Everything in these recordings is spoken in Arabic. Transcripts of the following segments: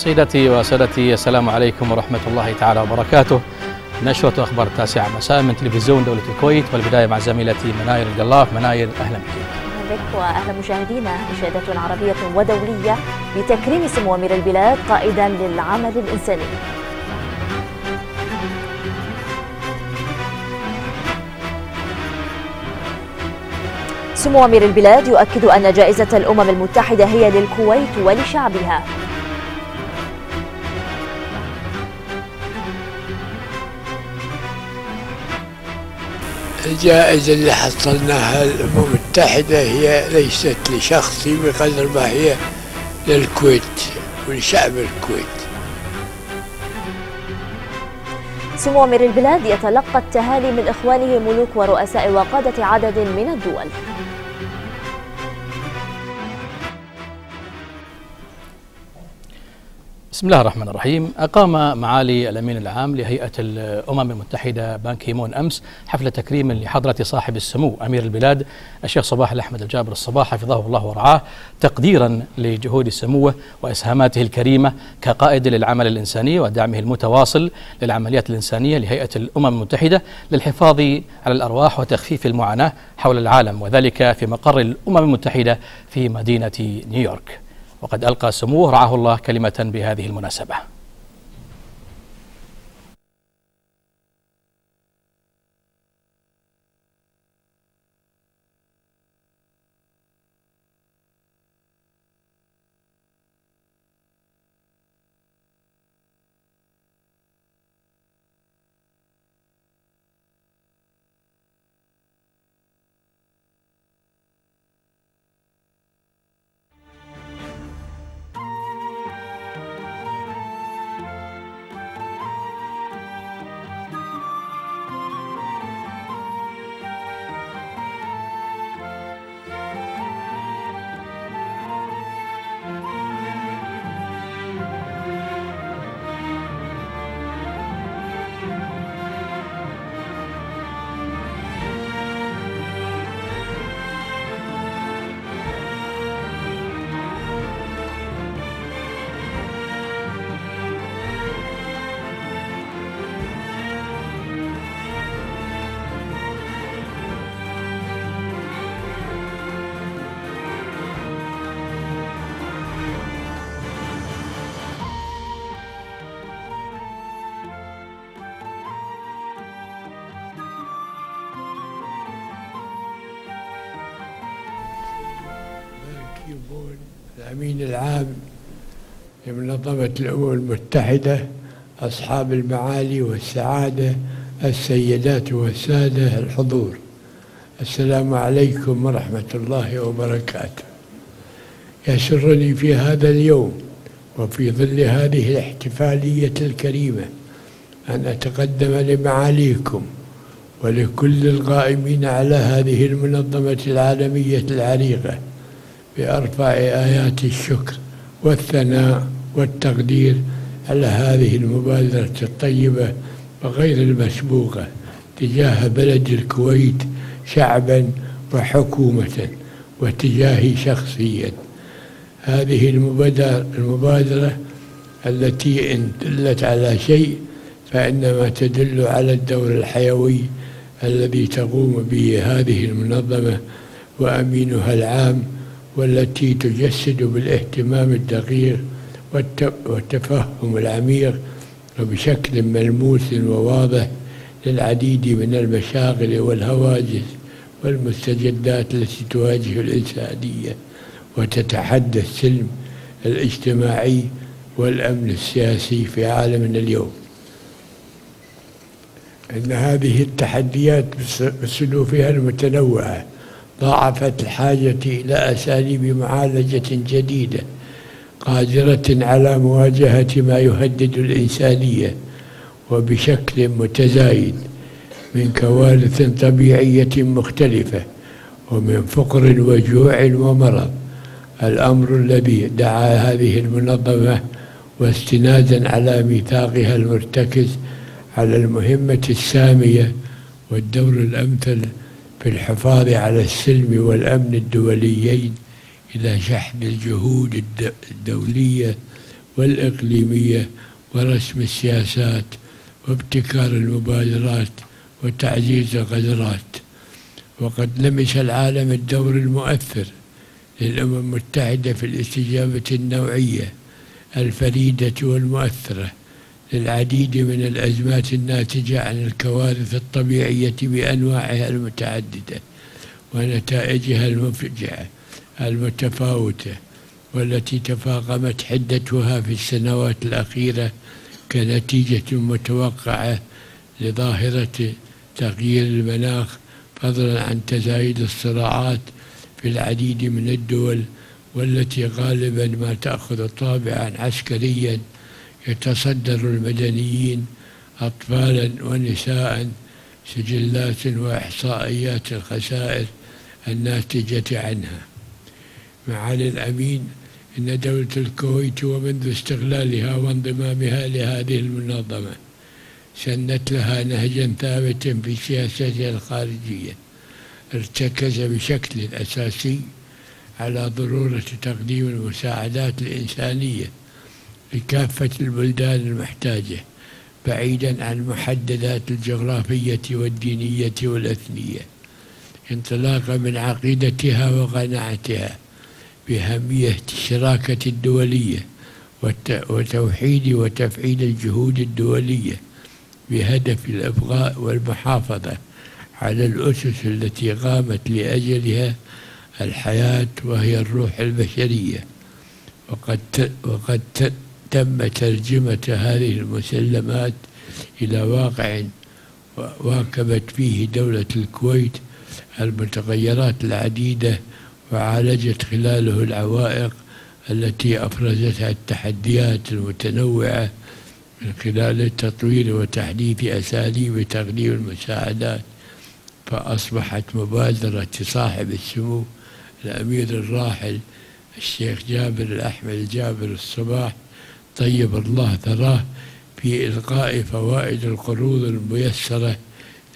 سيداتي وسادتي السلام عليكم ورحمة الله تعالى وبركاته. نشرة أخبار التاسعة مساء من تلفزيون دولة الكويت والبداية مع زميلتي مناير القلاف مناير أهلا بك. بك وأهلا مشاهدينا إشادة عربية ودولية بتكريم سمو أمير البلاد قائدا للعمل الإنساني. سمو أمير البلاد يؤكد أن جائزة الأمم المتحدة هي للكويت ولشعبها. الجائزة اللي حصلناها الأمم المتحدة هي ليست لشخصي بقدر ما هي للكويت ولشعب الكويت. سمو أمير البلاد يتلقى التهاني من إخوانه ملوك ورؤساء وقادة عدد من الدول. بسم الله الرحمن الرحيم. أقام معالي الأمين العام لهيئة الأمم المتحدة بان كيمون أمس حفل تكريم لحضرة صاحب السمو أمير البلاد الشيخ صباح الأحمد الجابر الصباح حفظه الله ورعاه تقديرا لجهود سموه وإسهاماته الكريمة كقائد للعمل الإنساني ودعمه المتواصل للعمليات الإنسانية لهيئة الأمم المتحدة للحفاظ على الأرواح وتخفيف المعاناة حول العالم وذلك في مقر الأمم المتحدة في مدينة نيويورك. وقد ألقى سموه رعاه الله كلمة بهذه المناسبة. الأمين العام لمنظمة الأمم المتحدة أصحاب المعالي والسعادة السيدات والسادة الحضور. السلام عليكم ورحمة الله وبركاته. يسرني في هذا اليوم وفي ظل هذه الاحتفالية الكريمة أن أتقدم لمعاليكم ولكل القائمين على هذه المنظمة العالمية العريقة بأرفع آيات الشكر والثناء والتقدير على هذه المبادرة الطيبة وغير المسبوقة تجاه بلد الكويت شعبا وحكومة وتجاهي شخصيا. هذه المبادرة, المبادرة التي إن دلت على شيء فإنما تدل على الدور الحيوي الذي تقوم به هذه المنظمة وأمينها العام والتي تجسد بالاهتمام الدقيق والتفهم العميق وبشكل ملموس وواضح للعديد من المشاغل والهواجس والمستجدات التي تواجه الإنسانية وتتحدى السلم الاجتماعي والأمن السياسي في عالمنا اليوم. إن هذه التحديات بسلوفها المتنوعة ضاعفت الحاجة إلى أساليب معالجة جديدة قادرة على مواجهة ما يهدد الإنسانية وبشكل متزايد من كوارث طبيعية مختلفة ومن فقر وجوع ومرض. الأمر الذي دعا هذه المنظمة واستنادا على ميثاقها المرتكز على المهمة السامية والدور الأمثل في الحفاظ على السلم والأمن الدوليين إلى شحن الجهود الدولية والإقليمية ورسم السياسات وابتكار المبادرات وتعزيز القدرات. وقد لمس العالم الدور المؤثر للأمم المتحدة في الاستجابة النوعية الفريدة والمؤثرة. للعديد من الأزمات الناتجة عن الكوارث الطبيعية بأنواعها المتعددة ونتائجها المفجعة المتفاوتة والتي تفاقمت حدتها في السنوات الأخيرة كنتيجة متوقعة لظاهرة تغيير المناخ فضلا عن تزايد الصراعات في العديد من الدول والتي غالبا ما تأخذ طابعا عسكريا يتصدر المدنيين أطفالا ونساء سجلات وإحصائيات الخسائر الناتجة عنها. معالي الأمين إن دولة الكويت ومنذ استغلالها وانضمامها لهذه المنظمة سنت لها نهجا ثابتا في سياستها الخارجية. ارتكز بشكل أساسي على ضرورة تقديم المساعدات الإنسانية لكافة البلدان المحتاجة بعيدا عن المحددات الجغرافية والدينية والأثنية. انطلاقا من عقيدتها وقناعتها بأهمية الشراكة الدولية وتوحيد وتفعيل الجهود الدولية بهدف الإبقاء والمحافظة على الأسس التي قامت لأجلها الحياة وهي الروح البشرية. وقد وقد تم ترجمة هذه المسلمات إلى واقع واكبت فيه دولة الكويت المتغيرات العديدة وعالجت خلاله العوائق التي أفرزتها التحديات المتنوعة من خلال تطوير وتحديث أساليب تقديم المساعدات فأصبحت مبادرة صاحب السمو الأمير الراحل الشيخ جابر الأحمد جابر الصباح طيب الله ثراه في إلقاء فوائد القروض الميسرة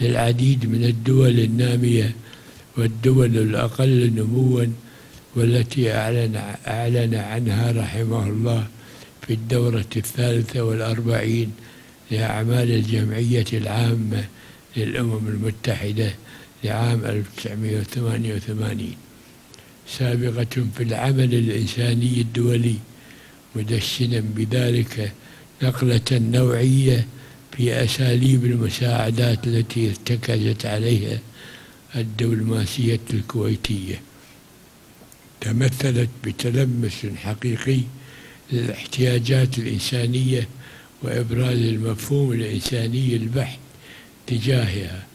للعديد من الدول النامية والدول الأقل نموا والتي أعلن, أعلن عنها رحمه الله في الدورة الثالثة والأربعين لأعمال الجمعية العامة للأمم المتحدة لعام 1988 سابقة في العمل الإنساني الدولي مدشنا بذلك نقلة نوعية في أساليب المساعدات التي ارتكزت عليها الدبلوماسية الكويتية. تمثلت بتلمس حقيقي للاحتياجات الإنسانية وإبراز المفهوم الإنساني البحت تجاهها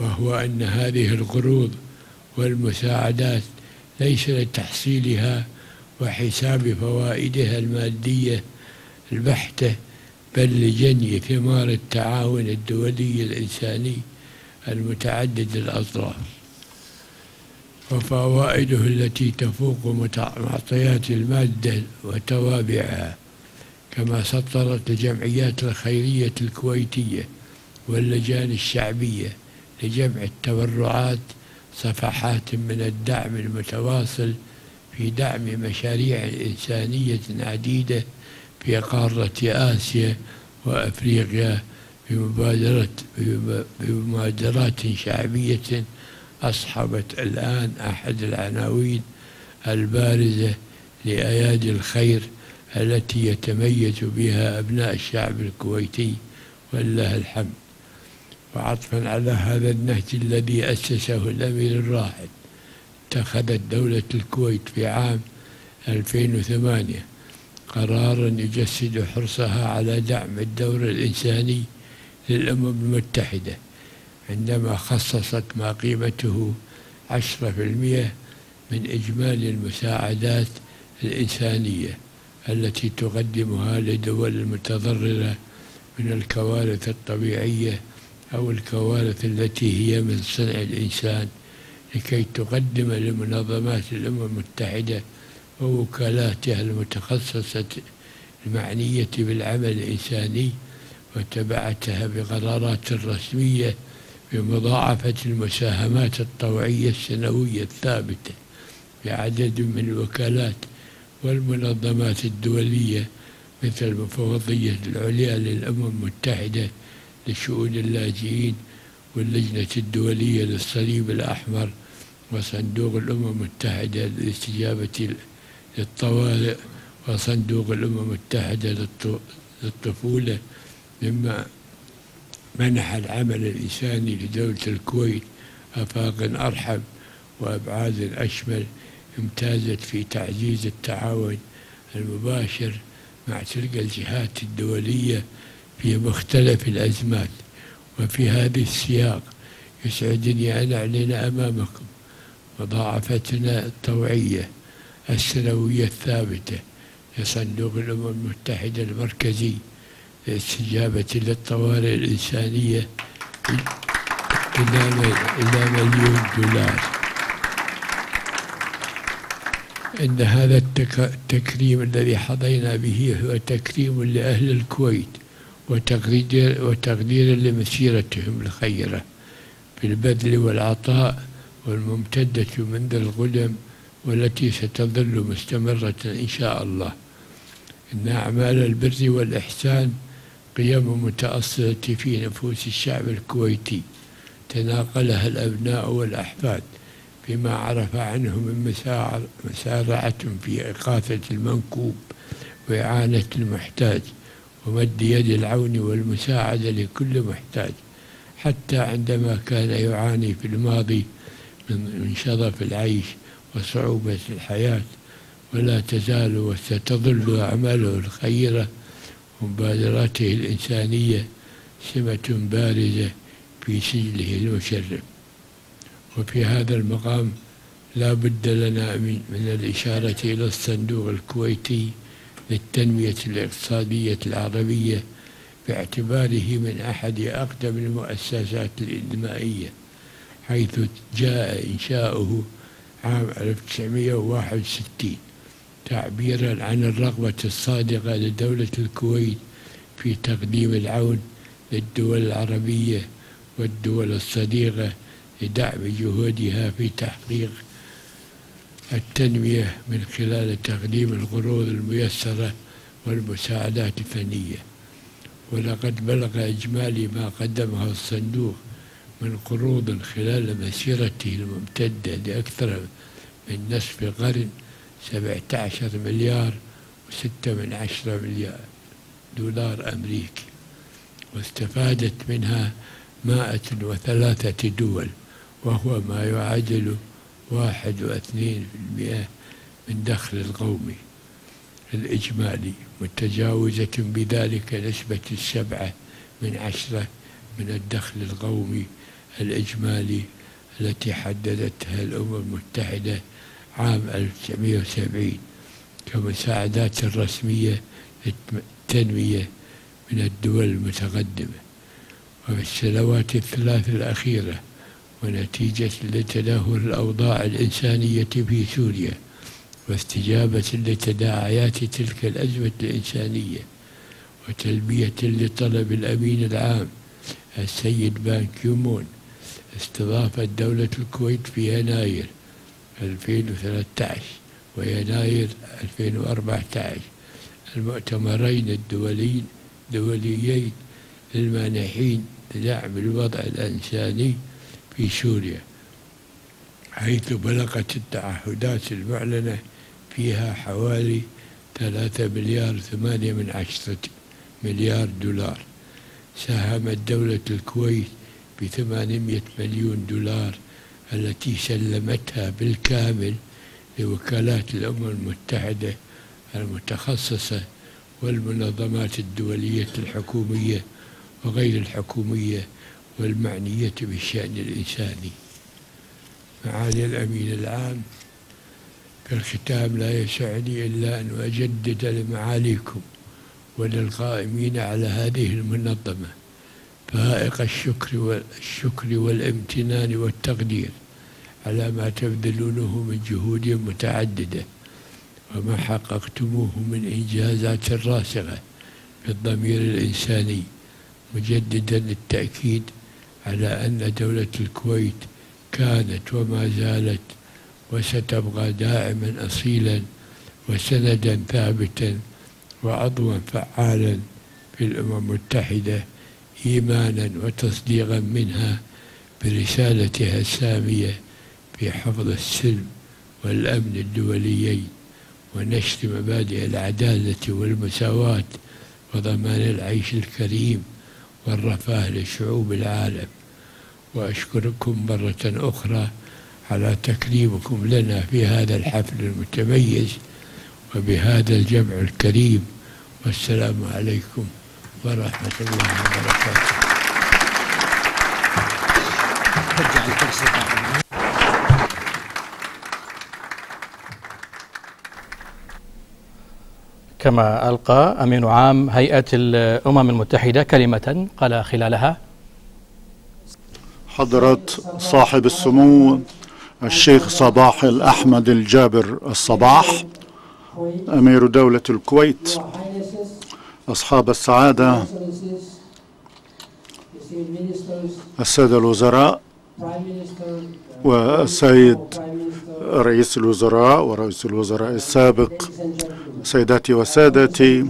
وهو أن هذه القروض والمساعدات ليس لتحصيلها وحساب فوائدها المادية البحتة بل لجني ثمار التعاون الدولي الإنساني المتعدد الأطراف. وفوائده التي تفوق معطيات المادة وتوابعها كما سطرت الجمعيات الخيرية الكويتية واللجان الشعبية لجمع التبرعات صفحات من الدعم المتواصل في دعم مشاريع إنسانية عديدة في قارة آسيا وأفريقيا بمبادرة بمبادرات شعبية أصحبت الآن أحد العناوين البارزة لأيادي الخير التي يتميز بها أبناء الشعب الكويتي ولله الحمد. وعطفا على هذا النهج الذي أسسه الأمير الراحل. اتخذت دولة الكويت في عام 2008 قرارا يجسد حرصها على دعم الدور الإنساني للأمم المتحدة عندما خصصت ما قيمته عشرة في المئة من إجمالي المساعدات الإنسانية التي تقدمها لدول المتضررة من الكوارث الطبيعية أو الكوارث التي هي من صنع الإنسان. لكي تقدم لمنظمات الأمم المتحدة ووكالاتها المتخصصة المعنية بالعمل الإنساني وتبعتها بقرارات رسمية بمضاعفة المساهمات الطوعية السنوية الثابتة بعدد من الوكالات والمنظمات الدولية مثل المفوضية العليا للأمم المتحدة لشؤون اللاجئين واللجنة الدولية للصليب الأحمر وصندوق الأمم المتحدة للاستجابة للطوارئ وصندوق الأمم المتحدة للطفولة مما منح العمل الإنساني لدولة الكويت آفاق أرحب وأبعاد أشمل امتازت في تعزيز التعاون المباشر مع تلك الجهات الدولية في مختلف الأزمات وفي هذا السياق يسعدني أن أعلن أمامكم مضاعفتنا الطوعية السنوية الثابتة لصندوق الأمم المتحدة المركزي للاستجابة للطوارئ الإنسانية إلى مليون دولار. إن هذا التكريم الذي حظينا به هو تكريم لأهل الكويت وتقدير, وتقدير لمسيرتهم الخيرة في البذل والعطاء والممتدة منذ القدم والتي ستظل مستمرة إن شاء الله. إن أعمال البر والإحسان قيم متأصلة في نفوس الشعب الكويتي. تناقلها الأبناء والأحفاد بما عرف عنه من مسارعة في إغاثة المنكوب وإعانة المحتاج ومد يد العون والمساعدة لكل محتاج. حتى عندما كان يعاني في الماضي من شظف العيش وصعوبة الحياة ولا تزال وستظل أعماله الخيرة ومبادراته الإنسانية سمة بارزة في سجله المشرف وفي هذا المقام لا بد لنا من الإشارة إلى الصندوق الكويتي للتنمية الاقتصادية العربية باعتباره من أحد أقدم المؤسسات الإنمائية حيث جاء إنشاؤه عام 1961 تعبيرا عن الرغبة الصادقة لدولة الكويت في تقديم العون للدول العربية والدول الصديقة لدعم جهودها في تحقيق التنمية من خلال تقديم القروض الميسرة والمساعدات الفنية. ولقد بلغ إجمالي ما قدمه الصندوق من قروض خلال مسيرته الممتدة لأكثر من نصف قرن 17 مليار وستة من عشرة مليار دولار أمريكي واستفادت منها مائة وثلاثة دول وهو ما يعادل واحد واثنين في المئة من دخل القومي الإجمالي متجاوزة بذلك نسبة السبعة من عشرة من الدخل القومي الإجمالي التي حددتها الأمم المتحدة عام 1970 كمساعدات رسمية للتنمية من الدول المتقدمة. وفي السنوات الثلاث الأخيرة ونتيجة لتدهور الأوضاع الإنسانية في سوريا واستجابة لتداعيات تلك الأزمة الإنسانية وتلبية لطلب الأمين العام السيد بان كيمون استضافت دولة الكويت في يناير 2013 ويناير 2014 المؤتمرين الدوليين دوليين للمانحين لدعم الوضع الإنساني في سوريا حيث بلغت التعهدات المعلنة فيها حوالي ثلاثة مليار ثمانية من عشرة مليار دولار. ساهمت دولة الكويت بثمانمائة مليون دولار التي سلمتها بالكامل لوكالات الأمم المتحدة المتخصصة والمنظمات الدولية الحكومية وغير الحكومية والمعنية بالشأن الإنساني. معالي الأمين العام في الختام لا يسعني إلا أن أجدد لمعاليكم وللقائمين على هذه المنظمة فائق الشكر والشكر والامتنان والتقدير على ما تبذلونه من جهود متعددة وما حققتموه من إنجازات راسخة في الضمير الإنساني مجددا التأكيد على أن دولة الكويت كانت وما زالت وستبقى دائما أصيلا وسندا ثابتا وعضوا فعالا في الأمم المتحدة إيمانا وتصديقا منها برسالتها السامية في حفظ السلم والأمن الدوليين ونشر مبادئ العدالة والمساواة وضمان العيش الكريم والرفاه لشعوب العالم. وأشكركم مرة أخرى على تكريمكم لنا في هذا الحفل المتميز وبهذا الجمع الكريم والسلام عليكم. ورحمة الله وبركاته. كما ألقى أمين عام هيئة الأمم المتحدة كلمة قال خلالها حضرة صاحب السمو الشيخ صباح الأحمد الجابر الصباح أمير دولة الكويت أصحاب السعادة السادة الوزراء والسيد رئيس الوزراء ورئيس الوزراء السابق سيداتي وسادتي.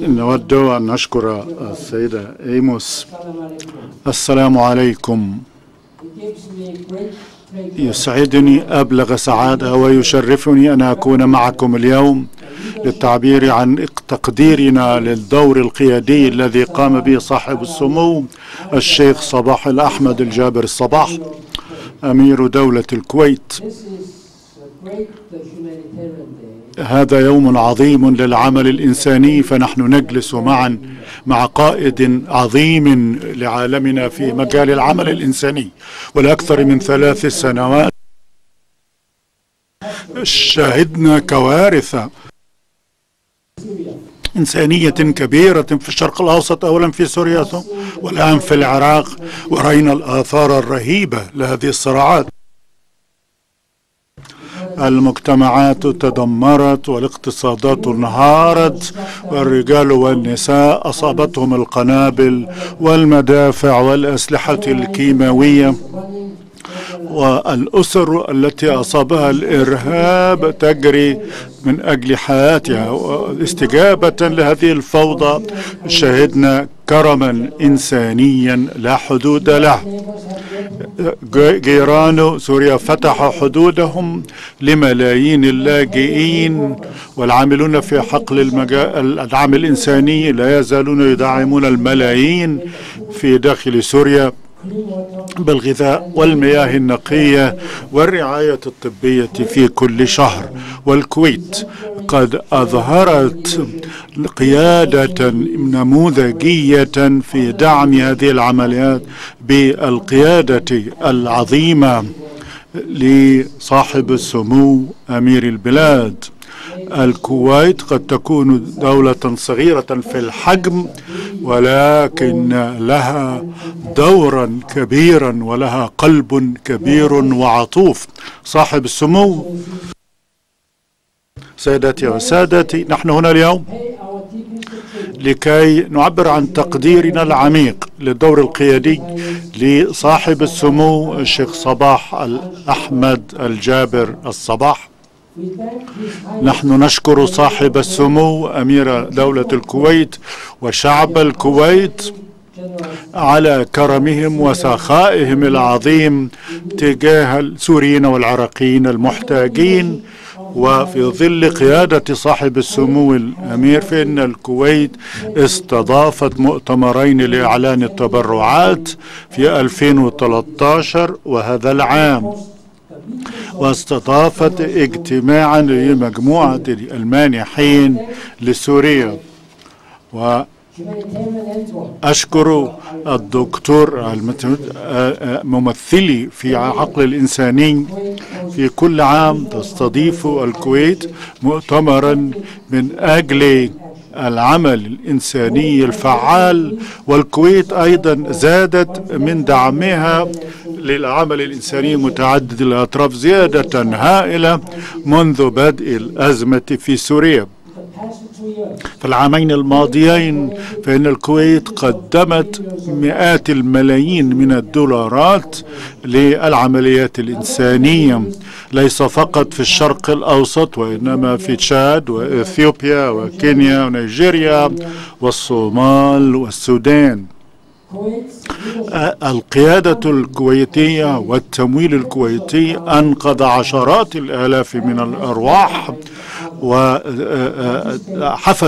نود أن نشكر السيدة إيموس. السلام عليكم. يسعدني أبلغ سعادة ويشرفني أن أكون معكم اليوم للتعبير عن تقديرنا للدور القيادي الذي قام به صاحب السمو الشيخ صباح الأحمد الجابر الصباح أمير دولة الكويت. هذا يوم عظيم للعمل الإنساني فنحن نجلس معا مع قائد عظيم لعالمنا في مجال العمل الإنساني. ولأكثر من ثلاث سنوات شهدنا كوارث إنسانية كبيرة في الشرق الأوسط أولا في سوريا والآن في العراق ورأينا الآثار الرهيبة لهذه الصراعات. المجتمعات تدمرت والاقتصادات انهارت والرجال والنساء أصابتهم القنابل والمدافع والأسلحة الكيماوية. والأسر التي أصابها الإرهاب تجري من أجل حياتها. استجابة لهذه الفوضى شهدنا كرما إنسانيا لا حدود له. جيران سوريا فتحوا حدودهم لملايين اللاجئين والعاملون في حقل الدعم الإنساني لا يزالون يدعمون الملايين في داخل سوريا. بالغذاء والمياه النقية والرعاية الطبية في كل شهر. والكويت قد أظهرت قيادة نموذجية في دعم هذه العمليات بالقيادة العظيمة لصاحب السمو أمير البلاد. الكويت قد تكون دولة صغيرة في الحجم ولكن لها دورا كبيرا ولها قلب كبير وعطوف. صاحب السمو سيداتي وسادتي نحن هنا اليوم لكي نعبر عن تقديرنا العميق للدور القيادي لصاحب السمو الشيخ صباح الأحمد الجابر الصباح. نحن نشكر صاحب السمو أمير دولة الكويت وشعب الكويت على كرمهم وسخائهم العظيم تجاه السوريين والعراقيين المحتاجين وفي ظل قيادة صاحب السمو الأمير فإن الكويت استضافت مؤتمرين لإعلان التبرعات في 2013 وهذا العام. واستضافت اجتماعا لمجموعة المانحين لسوريا. و أشكر الدكتور ممثلي في عقل الإنساني. في كل عام تستضيف الكويت مؤتمرا من أجل العمل الإنساني الفعال والكويت أيضا زادت من دعمها للعمل الإنساني متعدد الأطراف زيادة هائلة منذ بدء الأزمة في سوريا. في العامين الماضيين فإن الكويت قدمت مئات الملايين من الدولارات للعمليات الإنسانية. ليس فقط في الشرق الأوسط وإنما في تشاد وإثيوبيا وكينيا ونيجيريا والصومال والسودان. القيادة الكويتية والتمويل الكويتي أنقذ عشرات الآلاف من الأرواح وحفز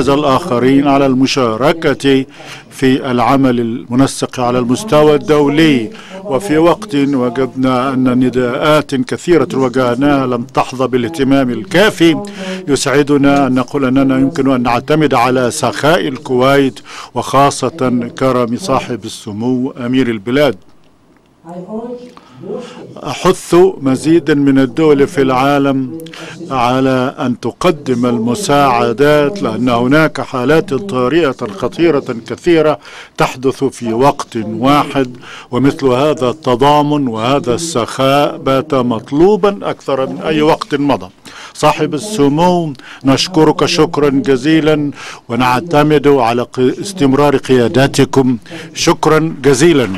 الآخرين على المشاركة في العمل المنسق على المستوى الدولي. وفي وقت وجدنا أن نداءات كثيرة وجهناها لم تحظى بالاهتمام الكافي. يسعدنا أن نقول أننا يمكن أن نعتمد على سخاء الكويت وخاصة كرم صاحب السمو أمير البلاد. أحث مزيدا من الدول في العالم على أن تقدم المساعدات لأن هناك حالات طارئة خطيرة كثيرة تحدث في وقت واحد ومثل هذا التضامن وهذا السخاء بات مطلوبا أكثر من أي وقت مضى. صاحب السمو نشكرك شكرا جزيلا ونعتمد على استمرار قياداتكم. شكرا جزيلا.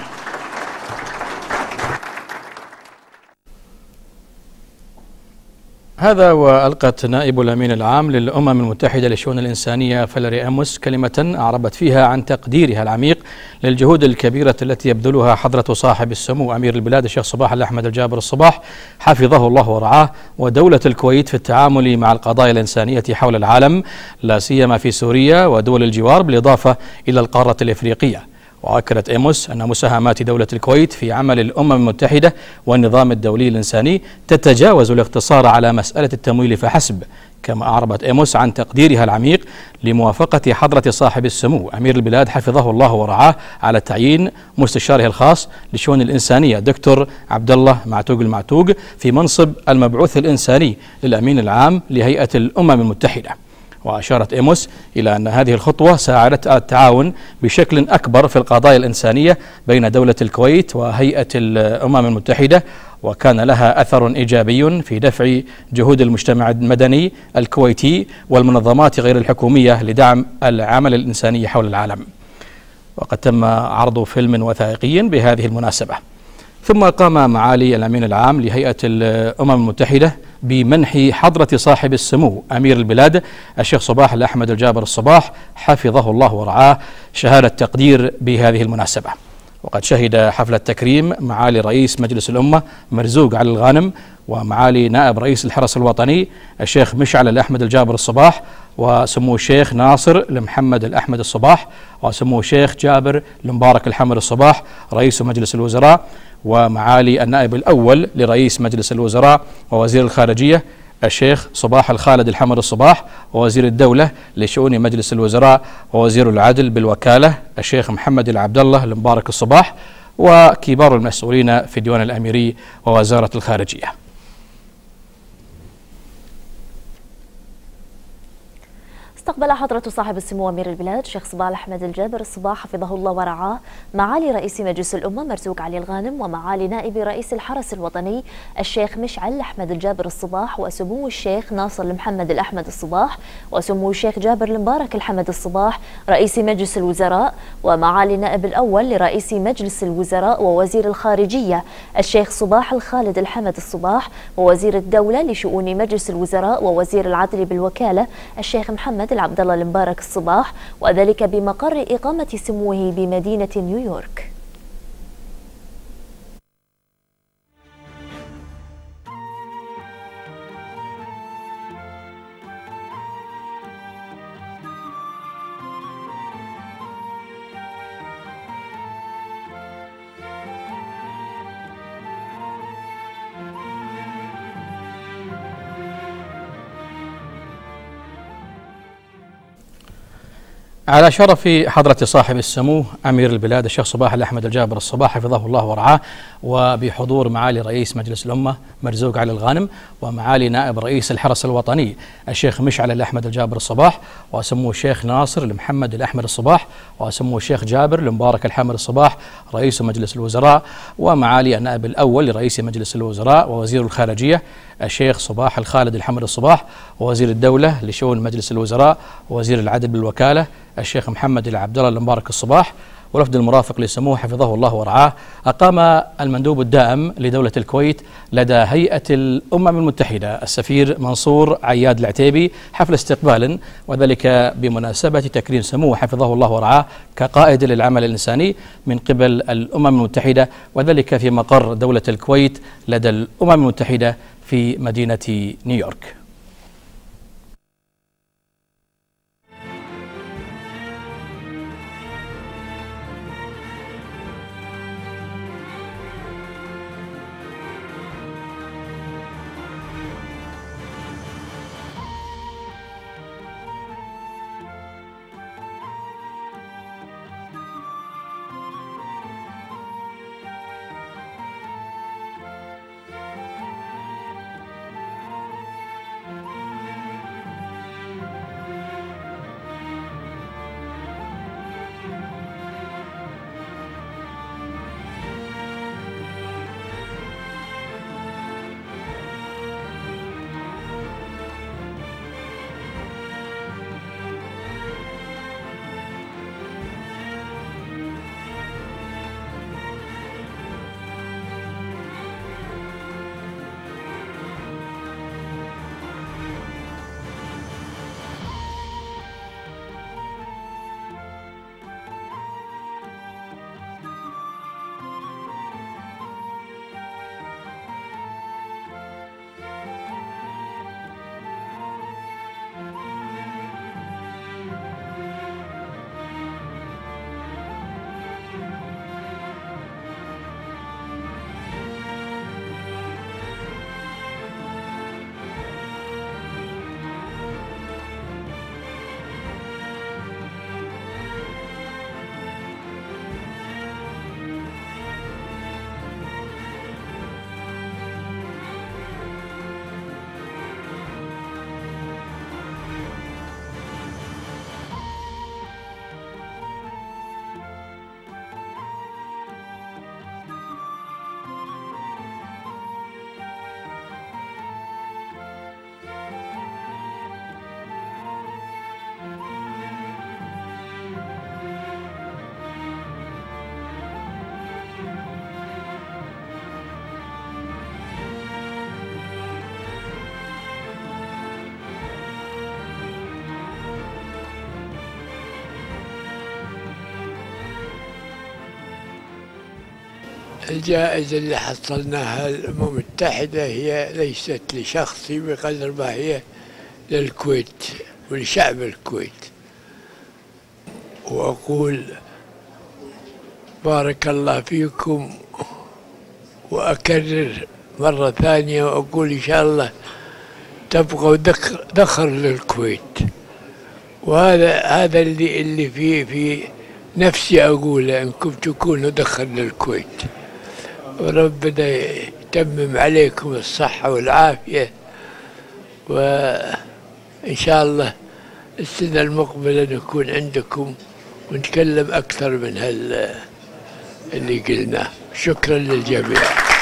هذا وألقت نائب الأمين العام للأمم المتحدة للشؤون الإنسانية فالري أموس كلمة أعربت فيها عن تقديرها العميق للجهود الكبيرة التي يبذلها حضرة صاحب السمو أمير البلاد الشيخ صباح الأحمد الجابر الصباح حفظه الله ورعاه ودولة الكويت في التعامل مع القضايا الإنسانية حول العالم لا سيما في سوريا ودول الجوار بالإضافة إلى القارة الإفريقية. وأكدت إيموس أن مساهمات دولة الكويت في عمل الأمم المتحدة والنظام الدولي الإنساني تتجاوز الاقتصار على مسألة التمويل فحسب كما أعربت إيموس عن تقديرها العميق لموافقة حضرة صاحب السمو أمير البلاد حفظه الله ورعاه على تعيين مستشاره الخاص للشؤون الإنسانية دكتور عبد الله معتوق المعتوق في منصب المبعوث الإنساني للأمين العام لهيئة الأمم المتحدة. وأشارت إيموس إلى أن هذه الخطوة ساعدت التعاون بشكل أكبر في القضايا الإنسانية بين دولة الكويت وهيئة الأمم المتحدة وكان لها أثر إيجابي في دفع جهود المجتمع المدني الكويتي والمنظمات غير الحكومية لدعم العمل الإنساني حول العالم. وقد تم عرض فيلم وثائقي بهذه المناسبة. ثم قام معالي الأمين العام لهيئة الأمم المتحدة بمنح حضرة صاحب السمو أمير البلاد الشيخ صباح الأحمد الجابر الصباح حفظه الله ورعاه شهادة تقدير بهذه المناسبة. وقد شهد حفل التكريم معالي رئيس مجلس الأمة مرزوق علي الغانم ومعالي نائب رئيس الحرس الوطني الشيخ مشعل الأحمد الجابر الصباح وسمو الشيخ ناصر المحمد الأحمد الصباح وسمو الشيخ جابر المبارك الحمر الصباح رئيس مجلس الوزراء ومعالي النائب الأول لرئيس مجلس الوزراء ووزير الخارجية الشيخ صباح الخالد الحمر الصباح ووزير الدولة لشؤون مجلس الوزراء ووزير العدل بالوكالة الشيخ محمد العبد الله المبارك الصباح وكبار المسؤولين في الديوان الأميري ووزارة الخارجية. استقبل حضرة صاحب السمو أمير البلاد شيخ صباح أحمد الجابر الصباح حفظه الله ورعاه معالي رئيس مجلس الأمة مرزوق علي الغانم ومعالي نائب رئيس الحرس الوطني الشيخ مشعل أحمد الجابر الصباح وسمو الشيخ ناصر المحمد الأحمد الصباح وسمو الشيخ جابر المبارك الحمد الصباح رئيس مجلس الوزراء ومعالي النائب الأول لرئيس مجلس الوزراء ووزير الخارجية الشيخ صباح الخالد الحمد الصباح ووزير الدولة لشؤون مجلس الوزراء ووزير العدل بالوكالة الشيخ محمد العبد الله المبارك الصباح وذلك بمقر إقامة سموه بمدينة نيويورك. على شرف حضرة صاحب السمو أمير البلاد الشيخ صباح الأحمد الجابر الصباح حفظه الله ورعاه وبحضور معالي رئيس مجلس الأمة مرزوق علي الغانم ومعالي نائب رئيس الحرس الوطني الشيخ مشعل الأحمد الجابر الصباح وسمو الشيخ ناصر المحمد الأحمد الصباح وسمو الشيخ جابر المبارك الحامد الصباح رئيس مجلس الوزراء ومعالي النائب الأول لرئيس مجلس الوزراء ووزير الخارجية الشيخ صباح الخالد الحمد الصباح ووزير الدولة لشؤون مجلس الوزراء ووزير العدل بالوكالة الشيخ محمد العبد الله المبارك الصباح والوفد المرافق لسموه حفظه الله ورعاه أقام المندوب الدائم لدولة الكويت لدى هيئة الأمم المتحدة السفير منصور عياد العتيبي حفل استقبال وذلك بمناسبة تكريم سموه حفظه الله ورعاه كقائد للعمل الإنساني من قبل الأمم المتحدة وذلك في مقر دولة الكويت لدى الأمم المتحدة في مدينة نيويورك. الجائزة اللي حصلناها الأمم المتحدة هي ليست لشخصي بقدر ما هي للكويت ولشعب الكويت. وأقول بارك الله فيكم وأكرر مرة ثانية وأقول إن شاء الله تبقوا ذخر, للكويت. وهذا هذا اللي اللي في في نفسي أقوله إنكم تكونوا ذخر للكويت. وربنا يتمم عليكم الصحة والعافية. وإن شاء الله السنة المقبلة نكون عندكم ونتكلم أكثر من هال اللي قلناه. شكرا للجميع.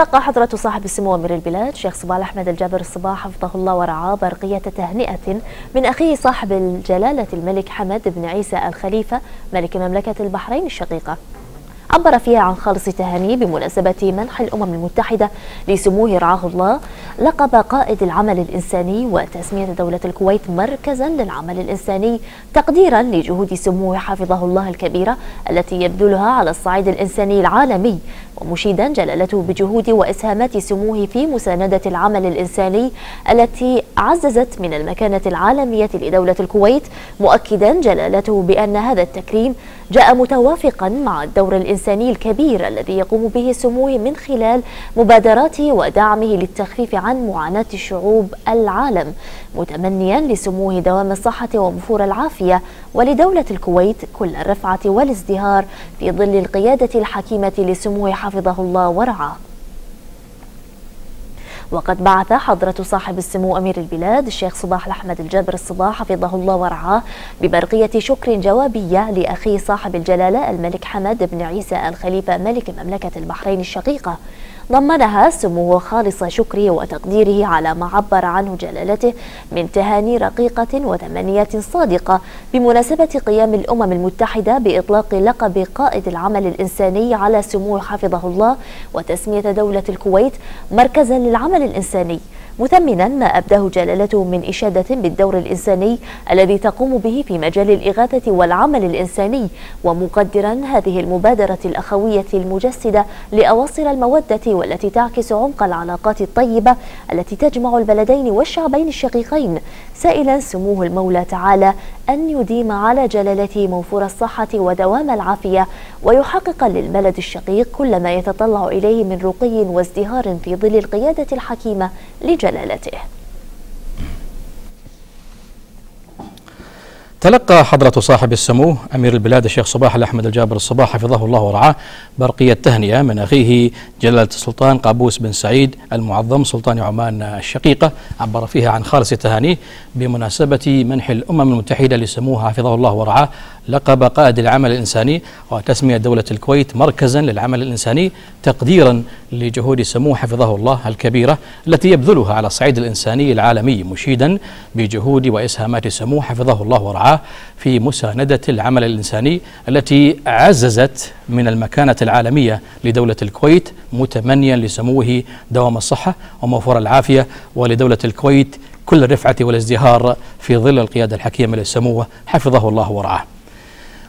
تلقى حضرة صاحب السمو أمير البلاد شيخ صباح أحمد الجابر الصباح حفظه الله ورعاه برقية تهنئة من أخيه صاحب الجلالة الملك حمد بن عيسى الخليفة ملك مملكة البحرين الشقيقة. عبر فيها عن خالص تهانيه بمناسبة منح الأمم المتحدة لسموه رعاه الله لقب قائد العمل الإنساني وتسمية دولة الكويت مركزا للعمل الإنساني تقديرا لجهود سموه حفظه الله الكبيرة التي يبذلها على الصعيد الإنساني العالمي ومشيدا جلالته بجهود وإسهامات سموه في مساندة العمل الإنساني التي عززت من المكانة العالمية لدولة الكويت مؤكدا جلالته بأن هذا التكريم جاء متوافقا مع الدور الإنساني الكبير الذي يقوم به سموه من خلال مبادراته ودعمه للتخفيف عن معاناة شعوب العالم متمنيا لسموه دوام الصحة ومفور العافية ولدولة الكويت كل الرفعة والازدهار في ظل القيادة الحكيمة لسموه حفظه الله ورعاه. وقد بعث حضرة صاحب السمو أمير البلاد الشيخ صباح الأحمد الجابر الصباح حفظه الله ورعاه ببرقية شكر جوابية لأخيه صاحب الجلالة الملك حمد بن عيسى الخليفة ملك مملكة البحرين الشقيقة. ضمنها سموه خالص شكره وتقديره على ما عبر عنه جلالته من تهاني رقيقة وتمنيات صادقة بمناسبة قيام الأمم المتحدة بإطلاق لقب قائد العمل الإنساني على سموه حفظه الله وتسمية دولة الكويت مركزا للعمل الإنساني. مثمنا ما أبداه جلالته من إشادة بالدور الإنساني الذي تقوم به في مجال الإغاثة والعمل الإنساني ومقدرا هذه المبادرة الأخوية المجسدة لأواصر المودة والتي تعكس عمق العلاقات الطيبة التي تجمع البلدين والشعبين الشقيقين. سائلا سموه المولى تعالى أن يديم على جلالته موفور الصحة ودوام العافية ويحقق للبلد الشقيق كل ما يتطلع إليه من رقي وازدهار في ظل القيادة الحكيمة لجلالته. تلقى حضرة صاحب السمو أمير البلاد الشيخ صباح الأحمد الجابر الصباح حفظه الله ورعاه برقية تهنئة من أخيه جلالة السلطان قابوس بن سعيد المعظم سلطان عمان الشقيقة عبر فيها عن خالص تهانيه بمناسبة منح الأمم المتحدة لسموه حفظه الله ورعاه لقب قائد العمل الإنساني وتسمية دولة الكويت مركزا للعمل الإنساني تقديرا لجهود سموه حفظه الله الكبيرة التي يبذلها على الصعيد الإنساني العالمي مشيدا بجهود وإسهامات سموه حفظه الله ورعاه. في مساندة العمل الإنساني التي عززت من المكانة العالمية لدولة الكويت متمنيا لسموه دوام الصحة وموفور العافية ولدولة الكويت كل الرفعة والازدهار في ظل القيادة الحكيمة للسمو حفظه الله ورعاه.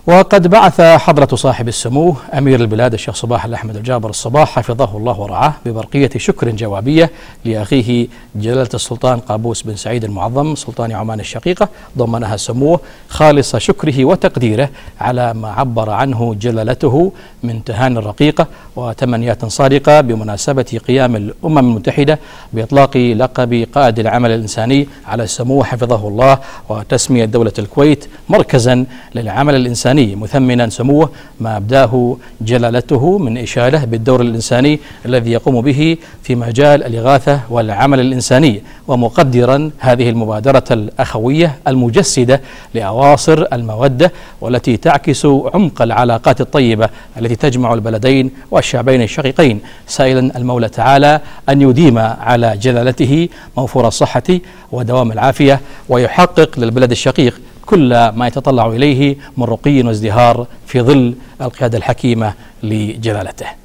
وقد بعث حضرة صاحب السمو أمير البلاد الشيخ صباح الأحمد الجابر الصباح حفظه الله ورعاه ببرقية شكر جوابية لأخيه جلالة السلطان قابوس بن سعيد المعظم سلطان عمان الشقيقة ضمنها سموه خالص شكره وتقديره على ما عبر عنه جلالته من تهان رقيقة وتمنيات صادقة بمناسبة قيام الأمم المتحدة بإطلاق لقب قائد العمل الإنساني على السمو حفظه الله وتسمية دولة الكويت مركزا للعمل الإنساني مثمنا سموه ما أبداه جلالته من إشادة بالدور الإنساني الذي يقوم به في مجال الإغاثة والعمل الإنساني ومقدرا هذه المبادرة الأخوية المجسدة لأواصر المودة والتي تعكس عمق العلاقات الطيبة التي تجمع البلدين والشعبين الشقيقين. سائلا المولى تعالى أن يديم على جلالته موفور الصحة ودوام العافية ويحقق للبلد الشقيق كل ما يتطلع إليه من رقي وازدهار في ظل القيادة الحكيمة لجلالته.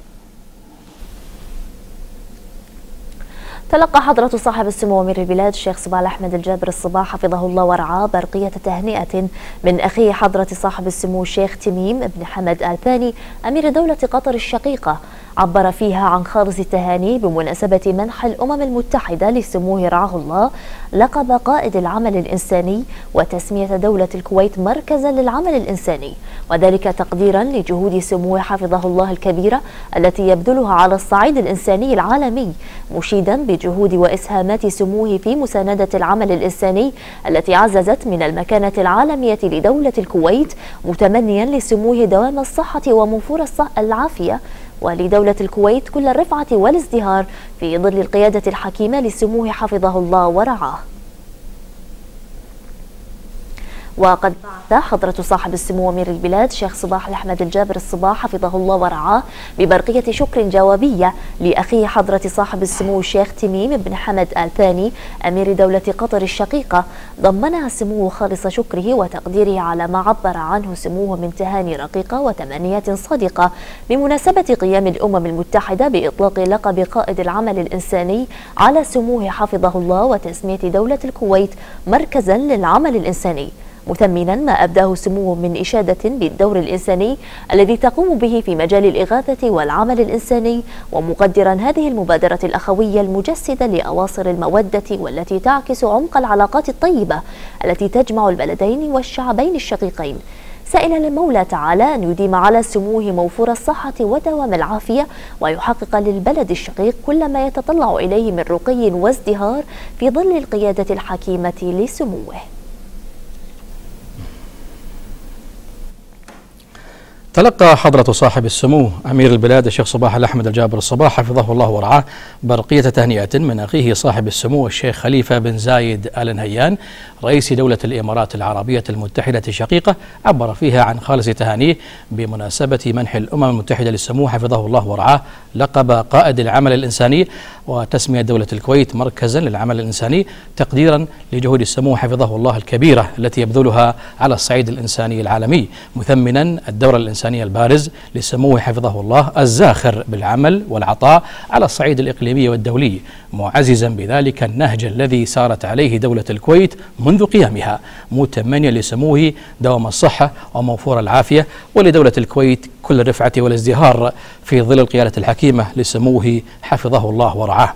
تلقى حضرة صاحب السمو أمير البلاد الشيخ صباح أحمد الجابر الصباح حفظه الله ورعاه برقية تهنئة من أخيه حضرة صاحب السمو الشيخ تميم بن حمد آل ثاني أمير دولة قطر الشقيقة. عبر فيها عن خالص التهاني بمناسبة منح الأمم المتحدة لسموه رعاه الله لقب قائد العمل الإنساني وتسمية دولة الكويت مركزا للعمل الإنساني وذلك تقديرا لجهود سموه حفظه الله الكبيرة التي يبذلها على الصعيد الإنساني العالمي مشيدا بجهود وإسهامات سموه في مساندة العمل الإنساني التي عززت من المكانة العالمية لدولة الكويت متمنيا لسموه دوام الصحة وموفور العافية. ولدولة الكويت كل الرفعة والازدهار في ظل القيادة الحكيمة لسموه حفظه الله ورعاه. وقد حضرة صاحب السمو أمير البلاد شيخ صباح الأحمد الجابر الصباح حفظه الله ورعاه ببرقية شكر جوابية لأخيه حضرة صاحب السمو الشيخ تميم بن حمد آل ثاني أمير دولة قطر الشقيقة. ضمنها سموه خالص شكره وتقديره على ما عبر عنه سموه من تهاني رقيقة وتمنيات صادقة. بمناسبة قيام الأمم المتحدة بإطلاق لقب قائد العمل الإنساني على سموه حفظه الله وتسمية دولة الكويت مركزا للعمل الإنساني. مثمنا ما أبداه سموه من إشادة بالدور الإنساني الذي تقوم به في مجال الإغاثة والعمل الإنساني ومقدرا هذه المبادرة الأخوية المجسدة لأواصر المودة والتي تعكس عمق العلاقات الطيبة التي تجمع البلدين والشعبين الشقيقين. سائلا المولى تعالى أن يديم على سموه موفور الصحة ودوام العافية ويحقق للبلد الشقيق كل ما يتطلع إليه من رقي وازدهار في ظل القيادة الحكيمة لسموه. تلقى حضرة صاحب السمو أمير البلاد الشيخ صباح الأحمد الجابر الصباح حفظه الله ورعاه برقية تهنئة من أخيه صاحب السمو الشيخ خليفة بن زايد آل نهيان. رئيس دولة الإمارات العربية المتحدة الشقيقة عبر فيها عن خالص تهانيه بمناسبة منح الأمم المتحدة للسمو حفظه الله ورعاه لقب قائد العمل الإنساني وتسمية دولة الكويت مركزا للعمل الإنساني تقديرا لجهود السمو حفظه الله الكبيرة التي يبذلها على الصعيد الإنساني العالمي مثمنا الدور الإنساني البارز لسموه حفظه الله الزاخر بالعمل والعطاء على الصعيد الإقليمي والدولي. معززا بذلك النهج الذي سارت عليه دولة الكويت منذ قيامها متمنيا لسموه دوام الصحة وموفور العافية ولدولة الكويت كل الرفعة والازدهار في ظل القيادة الحكيمة لسموه حفظه الله ورعاه.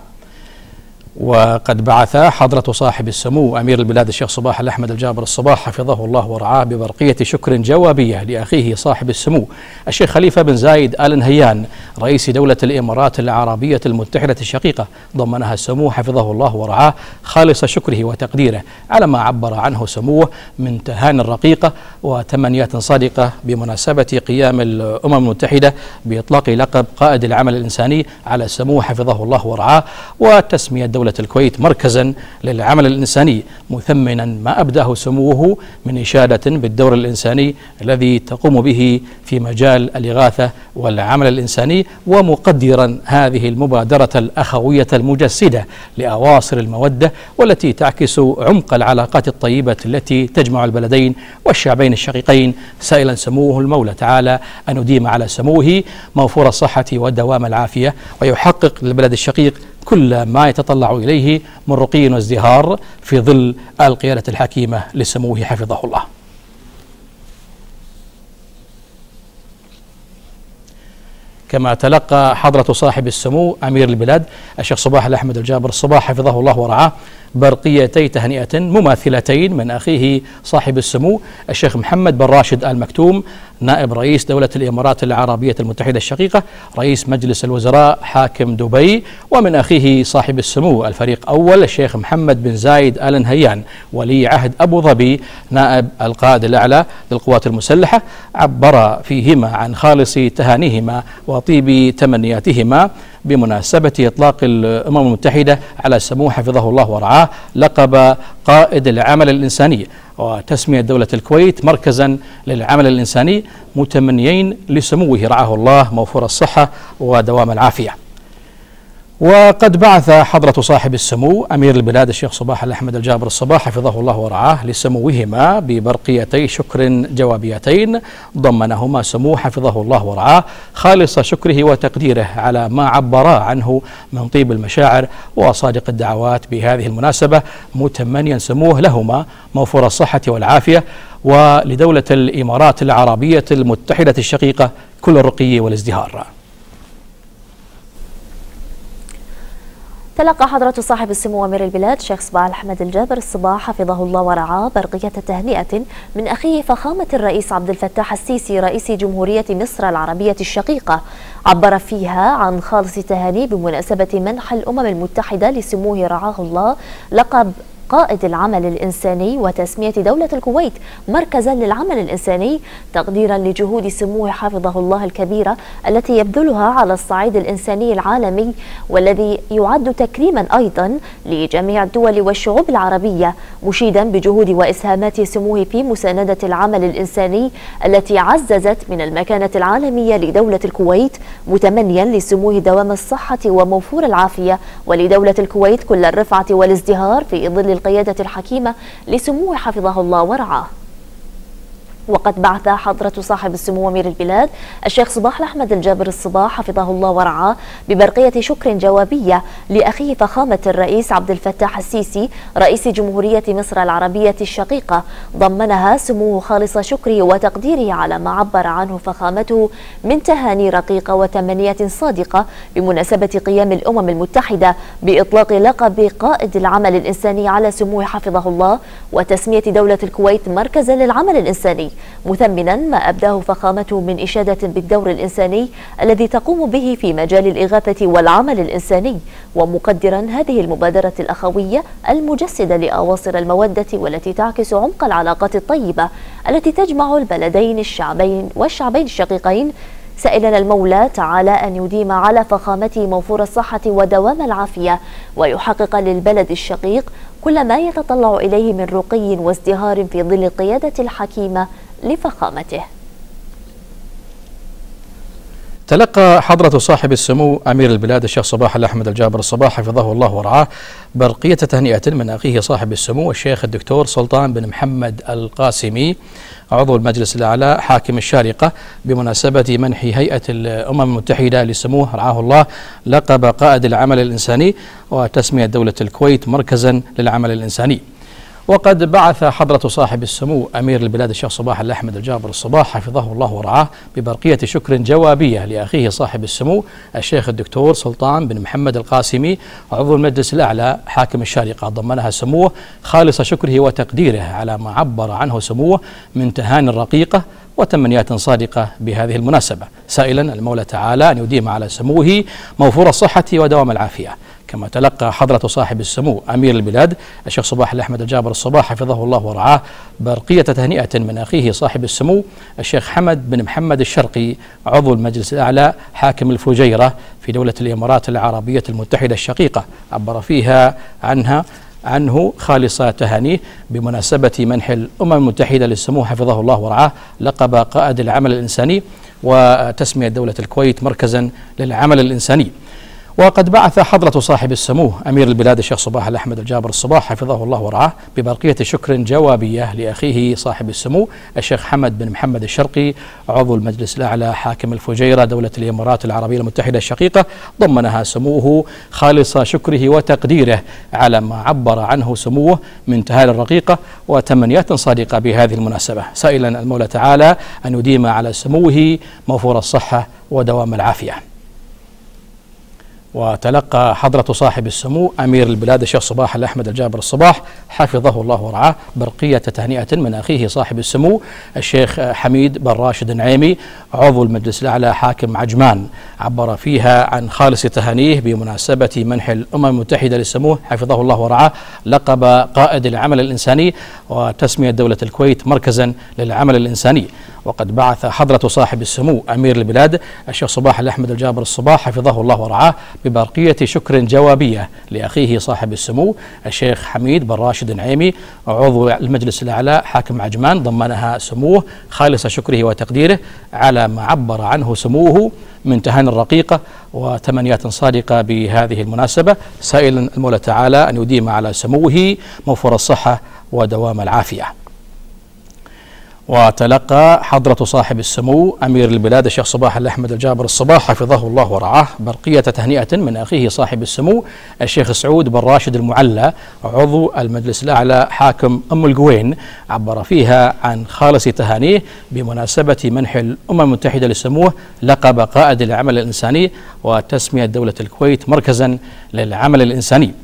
وقد بعث حضرة صاحب السمو أمير البلاد الشيخ صباح الأحمد الجابر الصباح حفظه الله ورعاه ببرقية شكر جوابية لأخيه صاحب السمو الشيخ خليفة بن زايد آل نهيان رئيس دولة الإمارات العربية المتحدة الشقيقة. ضمنها السمو حفظه الله ورعاه خالص شكره وتقديره على ما عبر عنه سموه من تهان رقيقة وتمنيات صادقة بمناسبة قيام الأمم المتحدة بإطلاق لقب قائد العمل الإنساني على سمو حفظه الله ورعاه وتسمية دولة دولة الكويت مركزا للعمل الإنساني مثمنا ما أبداه سموه من إشادة بالدور الإنساني الذي تقوم به في مجال الإغاثة والعمل الإنساني ومقدرا هذه المبادرة الأخوية المجسدة لأواصر المودة والتي تعكس عمق العلاقات الطيبة التي تجمع البلدين والشعبين الشقيقين. سائلا سموه المولى تعالى أن يديم على سموه موفور الصحة ودوام العافية ويحقق للبلد الشقيق كل ما يتطلع إليه من رقي وازدهار في ظل القيادة الحكيمة لسموه حفظه الله. كما تلقى حضرة صاحب السمو أمير البلاد الشيخ صباح الأحمد الجابر الصباح حفظه الله ورعاه برقيتي تهنئة مماثلتين من أخيه صاحب السمو الشيخ محمد بن راشد آل مكتوم نائب رئيس دولة الإمارات العربية المتحدة الشقيقة رئيس مجلس الوزراء حاكم دبي ومن أخيه صاحب السمو الفريق أول الشيخ محمد بن زايد آل نهيان ولي عهد أبو ظبي نائب القائد الأعلى للقوات المسلحة عبر فيهما عن خالص تهانيهما وطيب تمنياتهما بمناسبة إطلاق الأمم المتحدة على سمو حفظه الله ورعاه لقب قائد العمل الإنساني. وتسمية دولة الكويت مركزا للعمل الإنساني متمنيين لسموه رعاه الله موفور الصحة ودوام العافية. وقد بعث حضرة صاحب السمو أمير البلاد الشيخ صباح الأحمد الجابر الصباح حفظه الله ورعاه لسموهما ببرقيتي شكر جوابيتين ضمنهما سمو حفظه الله ورعاه خالص شكره وتقديره على ما عبرا عنه من طيب المشاعر وصادق الدعوات بهذه المناسبة متمنيا سموه لهما موفور الصحة والعافية ولدولة الإمارات العربية المتحدة الشقيقة كل الرقي والازدهار. تلقى حضرة صاحب السمو أمير البلاد شيخ صباح الأحمد الجابر الصباح حفظه الله ورعاه برقية تهنئة من أخيه فخامة الرئيس عبد الفتاح السيسي رئيس جمهورية مصر العربية الشقيقة. عبر فيها عن خالص تهاني بمناسبة منح الأمم المتحدة لسموه رعاه الله لقب قائد العمل الإنساني وتسمية دولة الكويت مركزا للعمل الإنساني تقديرا لجهود سموه حفظه الله الكبيرة التي يبذلها على الصعيد الإنساني العالمي والذي يعد تكريما أيضا لجميع الدول والشعوب العربية مشيدا بجهود وإسهامات سموه في مساندة العمل الإنساني التي عززت من المكانة العالمية لدولة الكويت متمنيا لسموه دوام الصحة وموفور العافية ولدولة الكويت كل الرفعة والازدهار في ظل القيادة الحكيمة لسموه حفظه الله ورعاه. وقد بعث حضرة صاحب السمو أمير البلاد الشيخ صباح الأحمد الجابر الصباح حفظه الله ورعاه ببرقية شكر جوابية لأخيه فخامة الرئيس عبد الفتاح السيسي رئيس جمهورية مصر العربية الشقيقة. ضمنها سموه خالص شكره وتقديره على ما عبر عنه فخامته من تهاني رقيقة وتمنيات صادقة بمناسبة قيام الأمم المتحدة بإطلاق لقب قائد العمل الإنساني على سموه حفظه الله وتسمية دولة الكويت مركزا للعمل الإنساني. مثمنا ما أبداه فخامته من إشادة بالدور الإنساني الذي تقوم به في مجال الإغاثة والعمل الإنساني ومقدرا هذه المبادرة الأخوية المجسدة لأواصر المودة والتي تعكس عمق العلاقات الطيبة التي تجمع البلدين الشعبين والشعبين الشقيقين. سائلا المولى تعالى أن يديم على فخامته موفور الصحة ودوام العافية ويحقق للبلد الشقيق كل ما يتطلع إليه من رقي وازدهار في ظل القيادة الحكيمة لفخامته. تلقى حضرة صاحب السمو أمير البلاد الشيخ صباح الأحمد الجابر الصباح حفظه الله ورعاه برقية تهنئة من أخيه صاحب السمو الشيخ الدكتور سلطان بن محمد القاسمي عضو المجلس الأعلى حاكم الشارقة بمناسبة منح هيئة الأمم المتحدة لسموه رعاه الله لقب قائد العمل الإنساني وتسمية دولة الكويت مركزا للعمل الإنساني. وقد بعث حضرة صاحب السمو أمير البلاد الشيخ صباح الأحمد الجابر الصباح حفظه الله ورعاه ببرقية شكر جوابية لأخيه صاحب السمو الشيخ الدكتور سلطان بن محمد القاسمي عضو المجلس الأعلى حاكم الشارقة. ضمنها سموه خالص شكره وتقديره على ما عبر عنه سموه من تهاني رقيقة وتمنيات صادقة بهذه المناسبة. سائلا المولى تعالى أن يديم على سموه موفور الصحة ودوام العافية. كما تلقى حضرة صاحب السمو أمير البلاد الشيخ صباح الأحمد الجابر الصباح حفظه الله ورعاه برقية تهنئة من أخيه صاحب السمو الشيخ حمد بن محمد الشرقي عضو المجلس الأعلى حاكم الفجيرة في دولة الإمارات العربية المتحدة الشقيقة. عبر فيها عنها عنه خالص تهانيه بمناسبة منح الأمم المتحدة للسمو حفظه الله ورعاه لقب قائد العمل الإنساني وتسمية دولة الكويت مركزا للعمل الإنساني. وقد بعث حضرة صاحب السمو أمير البلاد الشيخ صباح الأحمد الجابر الصباح حفظه الله ورعاه ببرقية شكر جوابية لأخيه صاحب السمو الشيخ حمد بن محمد الشرقي عضو المجلس الأعلى حاكم الفجيرة دولة الإمارات العربية المتحدة الشقيقة ضمنها سموه خالص شكره وتقديره على ما عبر عنه سموه من تهاني الرقيقة وتمنيات صادقة بهذه المناسبة. سائلا المولى تعالى أن يديم على سموه موفور الصحة ودوام العافية. وتلقى حضرة صاحب السمو أمير البلاد الشيخ صباح الأحمد الجابر الصباح حفظه الله ورعاه برقية تهنئة من أخيه صاحب السمو الشيخ حميد بن راشد النعيمي عضو المجلس الأعلى حاكم عجمان. عبر فيها عن خالص تهانيه بمناسبة منح الأمم المتحدة للسمو حفظه الله ورعاه لقب قائد العمل الإنساني وتسمية دولة الكويت مركزا للعمل الإنساني. وقد بعث حضرة صاحب السمو أمير البلاد الشيخ صباح الأحمد الجابر الصباح حفظه الله ورعاه ببرقية شكر جوابية لأخيه صاحب السمو الشيخ حميد بن راشد النعيمي عضو المجلس الأعلى حاكم عجمان ضمنها سموه خالص شكره وتقديره على ما عبر عنه سموه من تهاني الرقيقة وتمنيات صادقة بهذه المناسبة. سائلا المولى تعالى أن يديم على سموه موفور الصحة ودوام العافية. وتلقى حضرة صاحب السمو أمير البلاد الشيخ صباح الأحمد الجابر الصباح حفظه الله ورعاه برقية تهنئة من أخيه صاحب السمو الشيخ سعود بن راشد المعلى عضو المجلس الأعلى حاكم أم القوين. عبر فيها عن خالص تهانيه بمناسبة منح الأمم المتحدة لسموه لقب قائد العمل الإنساني وتسمية دولة الكويت مركزا للعمل الإنساني.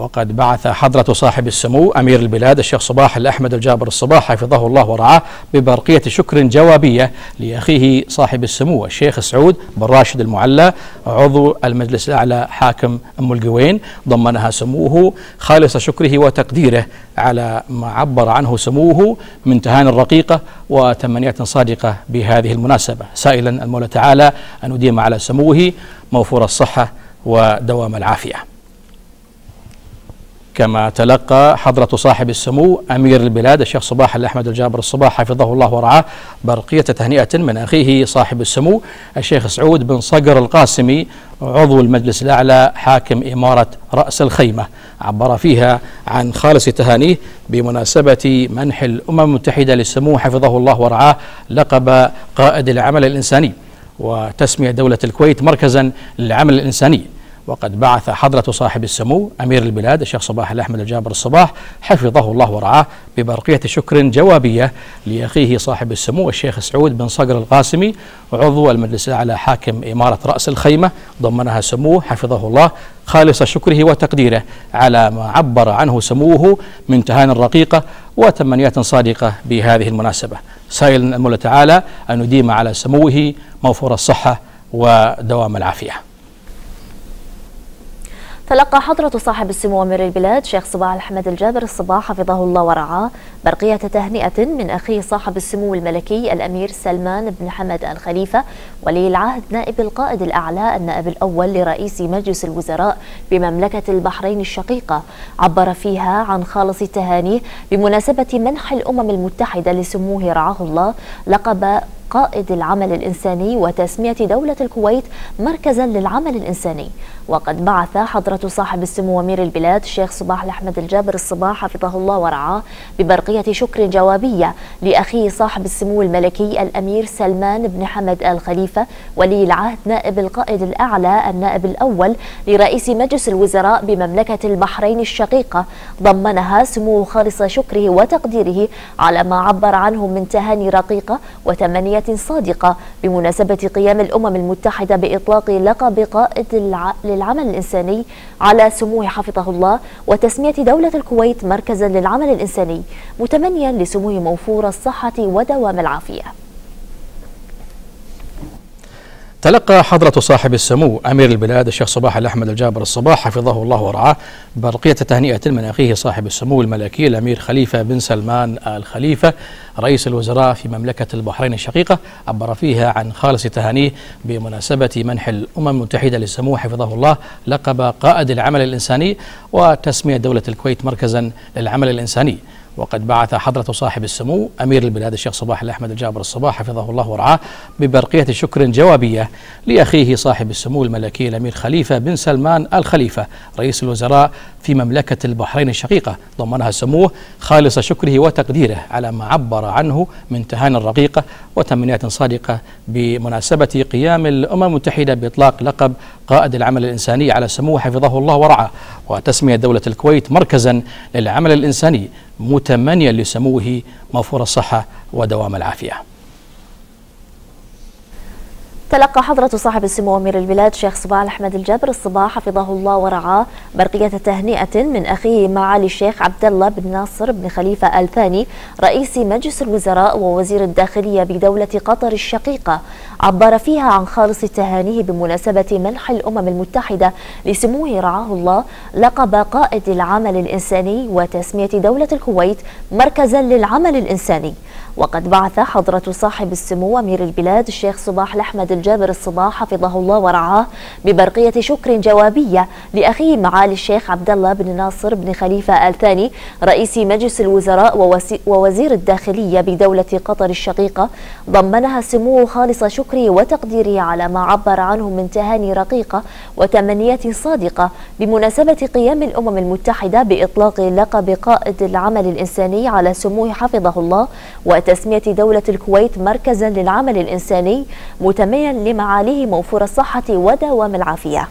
وقد بعث حضرة صاحب السمو أمير البلاد الشيخ صباح الأحمد الجابر الصباح حفظه الله ورعاه ببرقية شكر جوابية لأخيه صاحب السمو الشيخ سعود بن راشد المعلى عضو المجلس الأعلى حاكم أم القوين. ضمنها سموه خالص شكره وتقديره على ما عبر عنه سموه من تهان الرقيقة وتمنيات صادقة بهذه المناسبة. سائلا المولى تعالى أن يديم على سموه موفور الصحة ودوام العافية. كما تلقى حضرة صاحب السمو أمير البلاد الشيخ صباح الأحمد الجابر الصباح حفظه الله ورعاه برقية تهنئة من أخيه صاحب السمو الشيخ سعود بن صقر القاسمي عضو المجلس الأعلى حاكم إمارة رأس الخيمة. عبر فيها عن خالص تهانيه بمناسبة منح الأمم المتحدة للسمو حفظه الله ورعاه لقب قائد العمل الإنساني وتسمية دولة الكويت مركزا للعمل الإنساني. وقد بعث حضرة صاحب السمو أمير البلاد الشيخ صباح الأحمد الجابر الصباح حفظه الله ورعاه ببرقية شكر جوابية لأخيه صاحب السمو الشيخ سعود بن صقر القاسمي عضو المجلس الأعلى حاكم إمارة رأس الخيمة. ضمنها سموه حفظه الله خالص شكره وتقديره على ما عبر عنه سموه من تهان الرقيقة وتمنيات صادقة بهذه المناسبة. سائل المولى تعالى أن يديم على سموه موفور الصحة ودوام العافية. تلقى حضرة صاحب السمو أمير البلاد شيخ صباح الحمد الجابر الصباح حفظه الله ورعاه برقية تهنئة من أخيه صاحب السمو الملكي الأمير سلمان بن حمد الخليفة ولي العهد نائب القائد الأعلى النائب الأول لرئيس مجلس الوزراء بمملكة البحرين الشقيقة. عبر فيها عن خالص التهاني بمناسبة منح الأمم المتحدة لسموه رعاه الله لقب قائد العمل الإنساني وتسمية دولة الكويت مركزا للعمل الإنساني. وقد بعث حضرة صاحب السمو أمير البلاد الشيخ صباح الأحمد الجابر الصباح حفظه الله ورعاه ببرقية شكر جوابية لأخيه صاحب السمو الملكي الأمير سلمان بن حمد الخليفة ولي العهد نائب القائد الأعلى النائب الأول لرئيس مجلس الوزراء بمملكة البحرين الشقيقة. ضمنها سمو خالص شكره وتقديره على ما عبر عنه من تهاني رقيقة وتمنية صادقة بمناسبة قيام الأمم المتحدة بإطلاق لقب قائد للعمل الإنساني على سموه حفظه الله وتسمية دولة الكويت مركزا للعمل الإنساني. متمنيا لسموه موفور الصحة ودوام العافية. تلقى حضرة صاحب السمو أمير البلاد الشيخ صباح الأحمد الجابر الصباح حفظه الله ورعاه برقية تهنئة من أخيه صاحب السمو الملكي الأمير خليفة بن سلمان آل خليفة رئيس الوزراء في مملكة البحرين الشقيقة عبر فيها عن خالص تهانيه بمناسبة منح الأمم المتحدة للسمو حفظه الله لقب قائد العمل الإنساني وتسمية دولة الكويت مركزا للعمل الإنساني. وقد بعث حضرة صاحب السمو أمير البلاد الشيخ صباح الأحمد الجابر الصباح حفظه الله ورعاه ببرقية شكر جوابية لأخيه صاحب السمو الملكي الأمير خليفة بن سلمان الخليفة رئيس الوزراء في مملكة البحرين الشقيقة. ضمنها سموه خالص شكره وتقديره على ما عبر عنه من تهاني الرقيقة وتمنيات صادقة بمناسبة قيام الأمم المتحدة بإطلاق لقب قائد العمل الإنساني على سموه حفظه الله ورعاه وتسمية دولة الكويت مركزا للعمل الإنساني متمنيا لسموه موفور الصحة ودوام العافية. تلقى حضرة صاحب السمو أمير البلاد شيخ صباح الأحمد الجابر الصباح حفظه الله ورعاه برقية تهنئة من أخيه معالي الشيخ عبد الله بن ناصر بن خليفة الثاني رئيس مجلس الوزراء ووزير الداخلية بدولة قطر الشقيقة. عبر فيها عن خالص تهانيه بمناسبة منح الأمم المتحدة لسموه رعاه الله لقب قائد العمل الإنساني وتسمية دولة الكويت مركزا للعمل الإنساني. وقد بعث حضرة صاحب السمو أمير البلاد الشيخ صباح الأحمد الجابر الصباح حفظه الله ورعاه ببرقية شكر جوابية لأخيه معالي الشيخ عبد الله بن ناصر بن خليفة آل ثاني رئيس مجلس الوزراء ووزير الداخلية بدولة قطر الشقيقة. ضمنها سموه خالص شكره وتقديره على ما عبر عنه من تهاني رقيقة وتمنيات صادقة بمناسبة قيام الأمم المتحدة بإطلاق لقب قائد العمل الإنساني على سموه حفظه الله وتسمية دولة الكويت مركزا للعمل الإنساني متميا لمعاليه موفور الصحة ودوام العافية.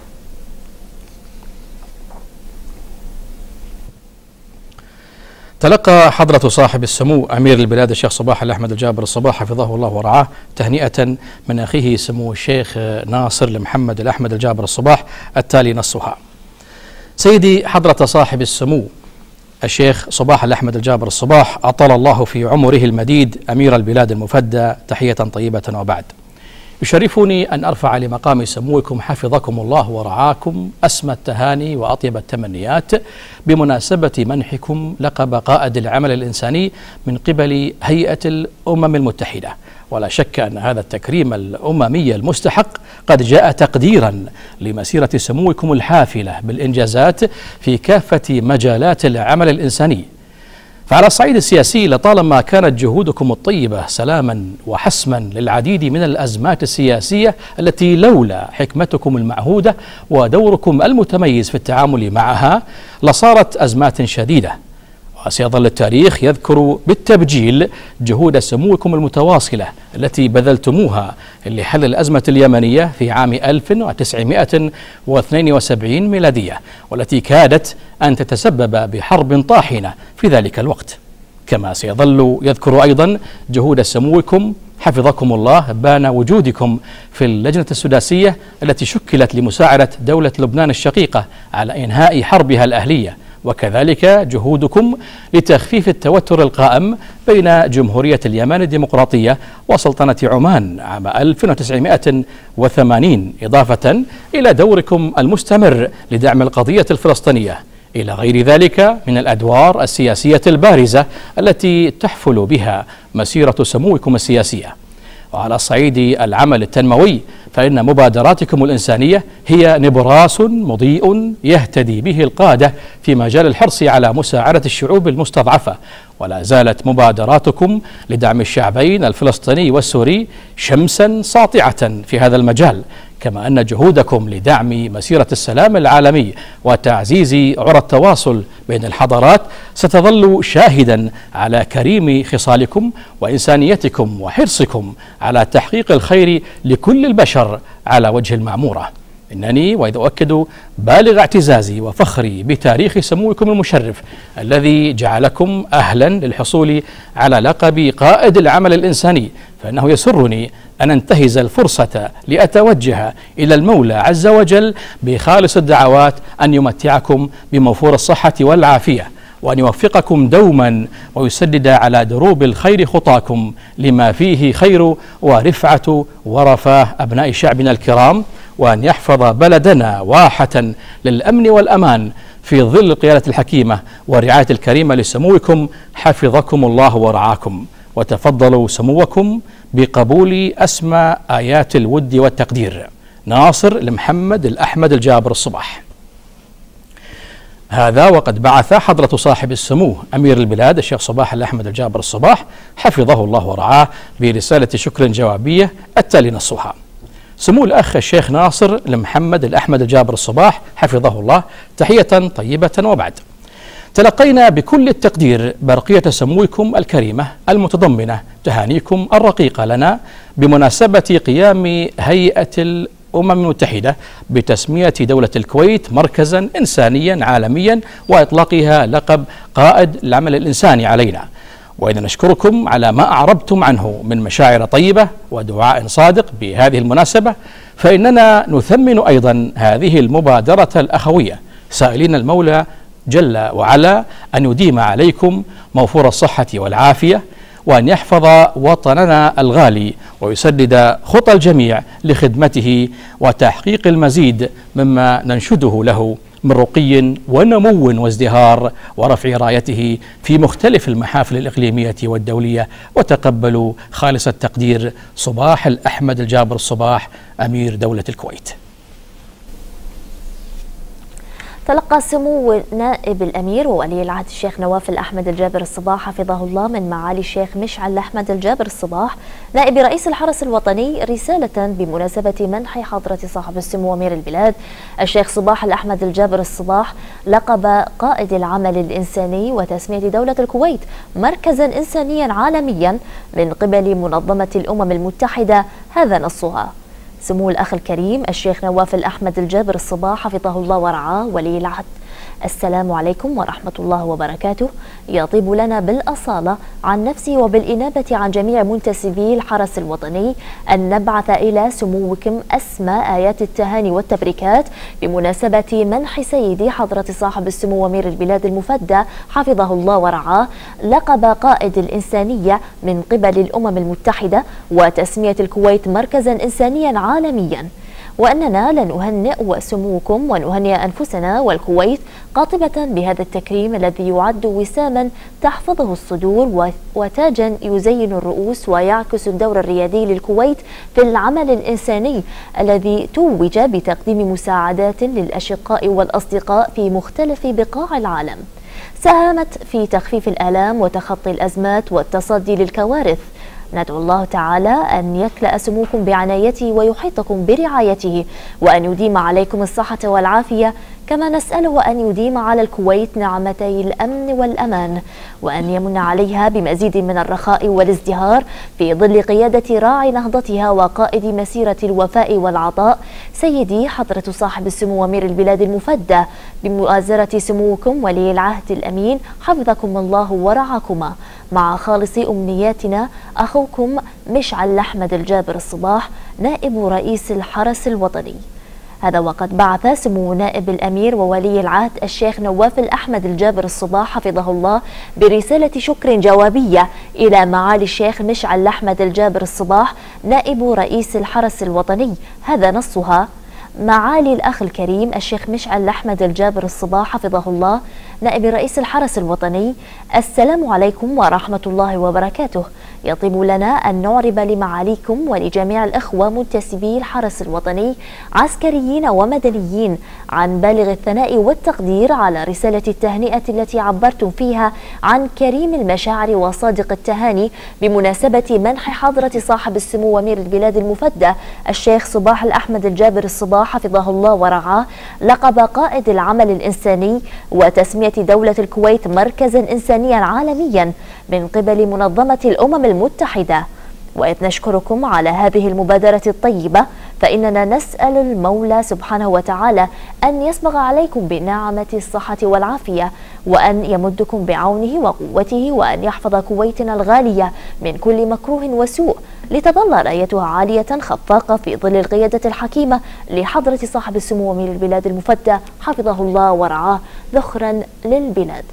تلقى حضرة صاحب السمو أمير البلاد الشيخ صباح الأحمد الجابر الصباح حفظه الله ورعاه تهنئة من أخيه سمو الشيخ ناصر لمحمد الأحمد الجابر الصباح التالي نصها. سيدي حضرة صاحب السمو الشيخ صباح الأحمد الجابر الصباح أطال الله في عمره المديد أمير البلاد المفدى تحية طيبة وبعد. يشرفني أن أرفع لمقام سموكم حفظكم الله ورعاكم أسمى التهاني وأطيب التمنيات بمناسبة منحكم لقب قائد العمل الإنساني من قبل هيئة الأمم المتحدة. ولا شك أن هذا التكريم الأممي المستحق قد جاء تقديرا لمسيرة سموكم الحافلة بالإنجازات في كافة مجالات العمل الإنساني. فعلى الصعيد السياسي لطالما كانت جهودكم الطيبة سلاما وحسما للعديد من الأزمات السياسية التي لولا حكمتكم المعهودة ودوركم المتميز في التعامل معها لصارت أزمات شديدة. وسيظل التاريخ يذكر بالتبجيل جهود سموكم المتواصلة التي بذلتموها لحل الأزمة اليمنية في عام 1972 ميلادية والتي كادت أن تتسبب بحرب طاحنة في ذلك الوقت. كما سيظل يذكر أيضا جهود سموكم حفظكم الله بان وجودكم في اللجنة السداسية التي شكلت لمساعدة دولة لبنان الشقيقة على إنهاء حربها الأهلية. وكذلك جهودكم لتخفيف التوتر القائم بين جمهورية اليمن الديمقراطية وسلطنة عمان عام 1980 إضافة إلى دوركم المستمر لدعم القضية الفلسطينية. إلى غير ذلك من الأدوار السياسية البارزة التي تحفل بها مسيرة سموكم السياسية. وعلى صعيد العمل التنموي فإن مبادراتكم الإنسانية هي نبراس مضيء يهتدي به القادة في مجال الحرص على مساعدة الشعوب المستضعفة. ولا زالت مبادراتكم لدعم الشعبين الفلسطيني والسوري شمسا ساطعة في هذا المجال. كما أن جهودكم لدعم مسيرة السلام العالمي وتعزيز عرى التواصل بين الحضارات ستظل شاهدا على كريم خصالكم وإنسانيتكم وحرصكم على تحقيق الخير لكل البشر على وجه المعمورة. إنني وإذا أؤكد بالغ اعتزازي وفخري بتاريخ سموكم المشرف الذي جعلكم أهلا للحصول على لقب قائد العمل الإنساني فإنه يسرني أن أنتهز الفرصة لأتوجه إلى المولى عز وجل بخالص الدعوات أن يمتعكم بموفور الصحة والعافية وأن يوفقكم دوما ويسدد على دروب الخير خطاكم لما فيه خير ورفعة ورفاه أبناء شعبنا الكرام. وأن يحفظ بلدنا واحة للأمن والأمان في ظل القيادة الحكيمة والرعاية الكريمة لسموكم حفظكم الله ورعاكم. وتفضلوا سموكم بقبول أسمى آيات الود والتقدير. ناصر المحمد الأحمد الجابر الصباح. هذا وقد بعث حضرة صاحب السمو أمير البلاد الشيخ صباح الأحمد الجابر الصباح حفظه الله ورعاه برسالة شكر جوابية التالي نصها. سمو الأخ الشيخ ناصر المحمد الأحمد الجابر الصباح حفظه الله تحية طيبة وبعد. تلقينا بكل التقدير برقية سموكم الكريمة المتضمنة تهانيكم الرقيقة لنا بمناسبة قيام هيئة الأمم المتحدة بتسمية دولة الكويت مركزا إنسانيا عالميا وإطلاقها لقب قائد العمل الإنساني علينا. وإذا نشكركم على ما أعربتم عنه من مشاعر طيبة ودعاء صادق بهذه المناسبة فإننا نثمن أيضا هذه المبادرة الأخوية. سائلين المولى جل وعلا أن يديم عليكم موفور الصحة والعافية وأن يحفظ وطننا الغالي ويسدد خطى الجميع لخدمته وتحقيق المزيد مما ننشده له. من رقي ونمو وازدهار ورفع رايته في مختلف المحافل الإقليمية والدولية. وتقبلوا خالص التقدير صباح الأحمد الجابر الصباح أمير دولة الكويت. تلقى سمو نائب الأمير وولي العهد الشيخ نواف الأحمد الجابر الصباح حفظه الله من معالي الشيخ مشعل أحمد الجابر الصباح. نائب رئيس الحرس الوطني رسالة بمناسبة منح حضرة صاحب السمو أمير البلاد الشيخ صباح الأحمد الجابر الصباح لقب قائد العمل الإنساني وتسمية دولة الكويت مركزا إنسانيا عالميا من قبل منظمة الأمم المتحدة. هذا نصها. سمو الأخ الكريم الشيخ نواف الأحمد الجابر الصباح حفظه الله ورعاه ولي العهد. السلام عليكم ورحمة الله وبركاته. يطيب لنا بالأصالة عن نفسي وبالإنابة عن جميع منتسبي الحرس الوطني أن نبعث إلى سموكم أسمى آيات التهاني والتبريكات بمناسبة منح سيدي حضرة صاحب السمو أمير البلاد المفدى حفظه الله ورعاه لقب قائد الإنسانية من قبل الأمم المتحدة وتسمية الكويت مركزا إنسانيا عالميا. وأننا لنهنئ سموكم ونهنئ أنفسنا والكويت قاطبة بهذا التكريم الذي يعد وساما تحفظه الصدور وتاجا يزين الرؤوس ويعكس الدور الريادي للكويت في العمل الإنساني الذي توج بتقديم مساعدات للأشقاء والأصدقاء في مختلف بقاع العالم. ساهمت في تخفيف الآلام وتخطي الأزمات والتصدي للكوارث. ندعو الله تعالى أن يكلأ سموكم بعنايته ويحيطكم برعايته وأن يديم عليكم الصحة والعافية. كما نسأله أن يديم على الكويت نعمتي الأمن والأمان وأن يمن عليها بمزيد من الرخاء والازدهار في ظل قيادة راعي نهضتها وقائد مسيرة الوفاء والعطاء سيدي حضرة صاحب السمو أمير البلاد المفدى بمؤازرة سموكم ولي العهد الأمين حفظكم الله ورعاكما. مع خالص أمنياتنا أخوكم مشعل أحمد الجابر الصباح نائب رئيس الحرس الوطني. هذا وقد بعث سمو نائب الأمير وولي العهد الشيخ نواف الأحمد الجابر الصباح حفظه الله برسالة شكر جوابية إلى معالي الشيخ مشعل أحمد الجابر الصباح نائب رئيس الحرس الوطني. هذا نصها. معالي الأخ الكريم الشيخ مشعل أحمد الجابر الصباح حفظه الله نائب رئيس الحرس الوطني السلام عليكم ورحمة الله وبركاته. يطيب لنا أن نعرب لمعاليكم ولجميع الأخوة منتسبي الحرس الوطني عسكريين ومدنيين عن بالغ الثناء والتقدير على رسالة التهنئة التي عبرتم فيها عن كريم المشاعر وصادق التهاني بمناسبة منح حضرة صاحب السمو أمير البلاد المفدى الشيخ صباح الأحمد الجابر الصباح حفظه الله ورعاه لقب قائد العمل الإنساني وتسمية دولة الكويت مركزا إنسانيا عالميا من قبل منظمة الأمم المتحدة. وإذ نشكركم على هذه المبادرة الطيبة فإننا نسأل المولى سبحانه وتعالى أن يسبغ عليكم بنعمة الصحة والعافية وأن يمدكم بعونه وقوته وأن يحفظ كويتنا الغالية من كل مكروه وسوء لتظل رأيتها عالية خفاقة في ظل القيادة الحكيمة لحضرة صاحب السمو أمير البلاد المفدى حفظه الله ورعاه ذخرا للبلاد.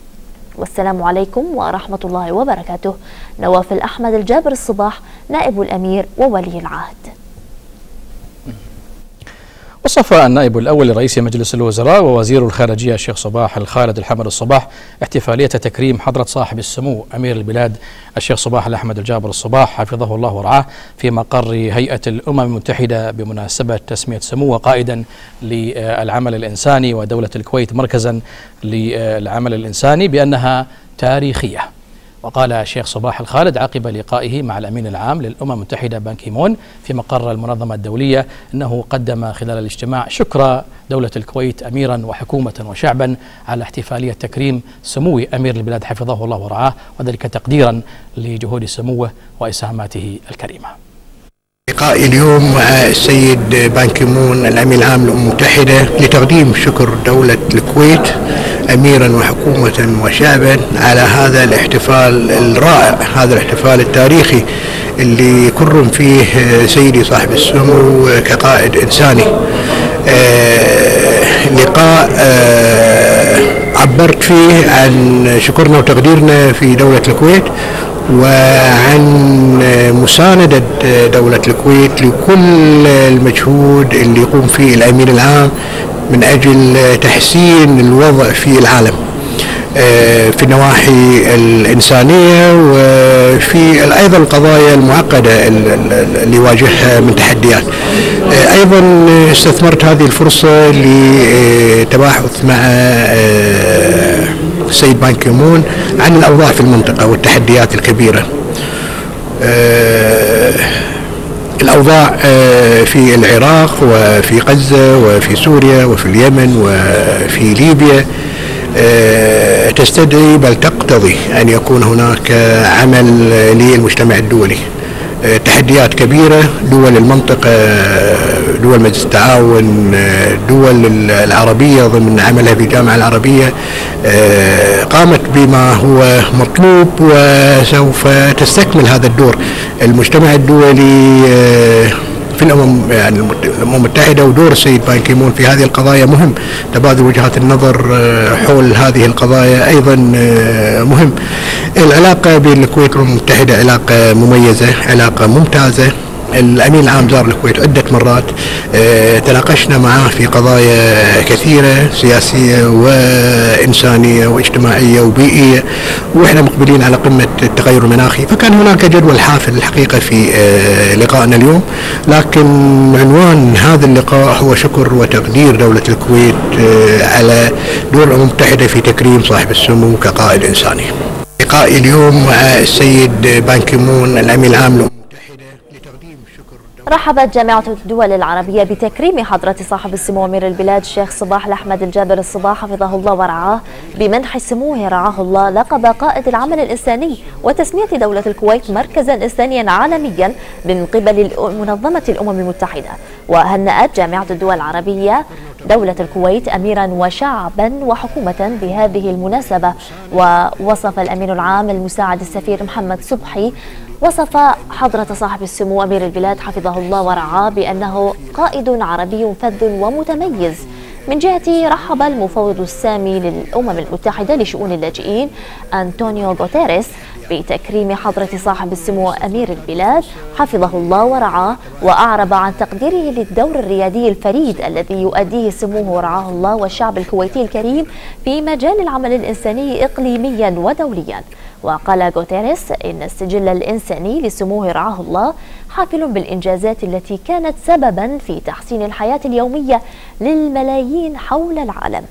والسلام عليكم ورحمة الله وبركاته. نواف الأحمد الجابر الصباح نائب الأمير وولي العهد. وصف النائب الأول لرئيس مجلس الوزراء ووزير الخارجية الشيخ صباح الخالد الحمد الصباح احتفالية تكريم حضرة صاحب السمو أمير البلاد الشيخ صباح الأحمد الجابر الصباح حفظه الله ورعاه في مقر هيئة الأمم المتحدة بمناسبة تسمية سموه قائدا للعمل الإنساني ودولة الكويت مركزا للعمل الإنساني بأنها تاريخية. وقال الشيخ صباح الخالد عقب لقائه مع الأمين العام للأمم المتحدة بان كيمون في مقر المنظمة الدولية أنه قدم خلال الاجتماع شكر دولة الكويت أميرا وحكومة وشعبا على احتفالية تكريم سمو أمير البلاد حفظه الله ورعاه وذلك تقديرا لجهود سموه وإسهاماته الكريمة. لقائي اليوم مع السيد بان كيمون الأمين العام للأمم المتحدة لتقديم شكر دولة الكويت اميرا وحكومة وشعبا على هذا الاحتفال الرائع هذا الاحتفال التاريخي اللي يكرم فيه سيدي صاحب السمو كقائد إنساني. آه، لقاء آه، عبرت فيه عن شكرنا وتقديرنا في دولة الكويت وعن مساندة دولة الكويت لكل المجهود اللي يقوم فيه الأمين العام من أجل تحسين الوضع في العالم آه، في النواحي الإنسانية وفي أيضا القضايا المعقدة اللي يواجهها من تحديات. آه، أيضا استثمرت هذه الفرصة لتباحث مع آه، السيد بان كيمون عن الأوضاع في المنطقة والتحديات الكبيرة. الأوضاع في العراق وفي غزة وفي سوريا وفي اليمن وفي ليبيا آه، تستدعي بل تقتضي أن يكون هناك عمل للمجتمع الدولي. تحديات كبيرة دول المنطقة دول مجلس التعاون دول العربية ضمن عملها في الجامعة العربية قامت بما هو مطلوب وسوف تستكمل هذا الدور. المجتمع الدولي في الامم يعني الامم المتحده ودور السيد بان كيمون في هذه القضايا مهم. تبادل وجهات النظر حول هذه القضايا أيضا مهم. العلاقة بين الكويت والامم المتحده علاقة مميزة علاقة ممتازة. الأمين العام زار الكويت عدة مرات آه تناقشنا معه في قضايا كثيرة سياسية وإنسانية واجتماعية وبيئية وإحنا مقبلين على قمة التغير المناخي فكان هناك جدول حافل الحقيقة في آه لقائنا اليوم لكن عنوان هذا اللقاء هو شكر وتقدير دولة الكويت آه على دور الأمم المتحدة في تكريم صاحب السمو كقائد إنساني. لقائي اليوم مع السيد بان كيمون الأمين العام رحبت جامعة الدول العربية بتكريم حضرة صاحب السمو أمير البلاد الشيخ صباح الأحمد الجابر الصباح حفظه الله ورعاه بمنح سموه رعاه الله لقب قائد العمل الإنساني وتسمية دولة الكويت مركزا إنسانيا عالميا من قبل منظمة الأمم المتحدة. وهنأت جامعة الدول العربية دولة الكويت أميرا وشعبا وحكومة بهذه المناسبة. ووصف الأمين العام المساعد السفير محمد صبحي وصف حضرة صاحب السمو أمير البلاد حفظه الله ورعاه بأنه قائد عربي فذ ومتميز. من جهته رحب المفوض السامي للأمم المتحدة لشؤون اللاجئين أنطونيو غوتيريس بتكريم حضرة صاحب السمو أمير البلاد حفظه الله ورعاه وأعرب عن تقديره للدور الريادي الفريد الذي يؤديه سموه ورعاه الله والشعب الكويتي الكريم في مجال العمل الإنساني إقليميا ودوليا. وقال غوتيريس إن السجل الإنساني لسموه رعاه الله حافل بالإنجازات التي كانت سببا في تحسين الحياة اليومية للملايين حول العالم.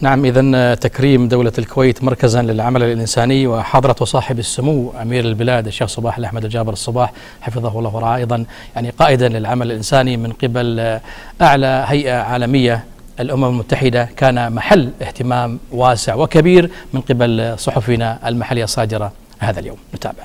نعم إذا تكريم دولة الكويت مركزا للعمل الإنساني وحضرة صاحب السمو أمير البلاد الشيخ صباح الأحمد الجابر الصباح حفظه الله ورعاه أيضا يعني قائدا للعمل الإنساني من قبل أعلى هيئة عالمية الأمم المتحدة كان محل اهتمام واسع وكبير من قبل صحفنا المحلية الصادرة هذا اليوم. نتابع.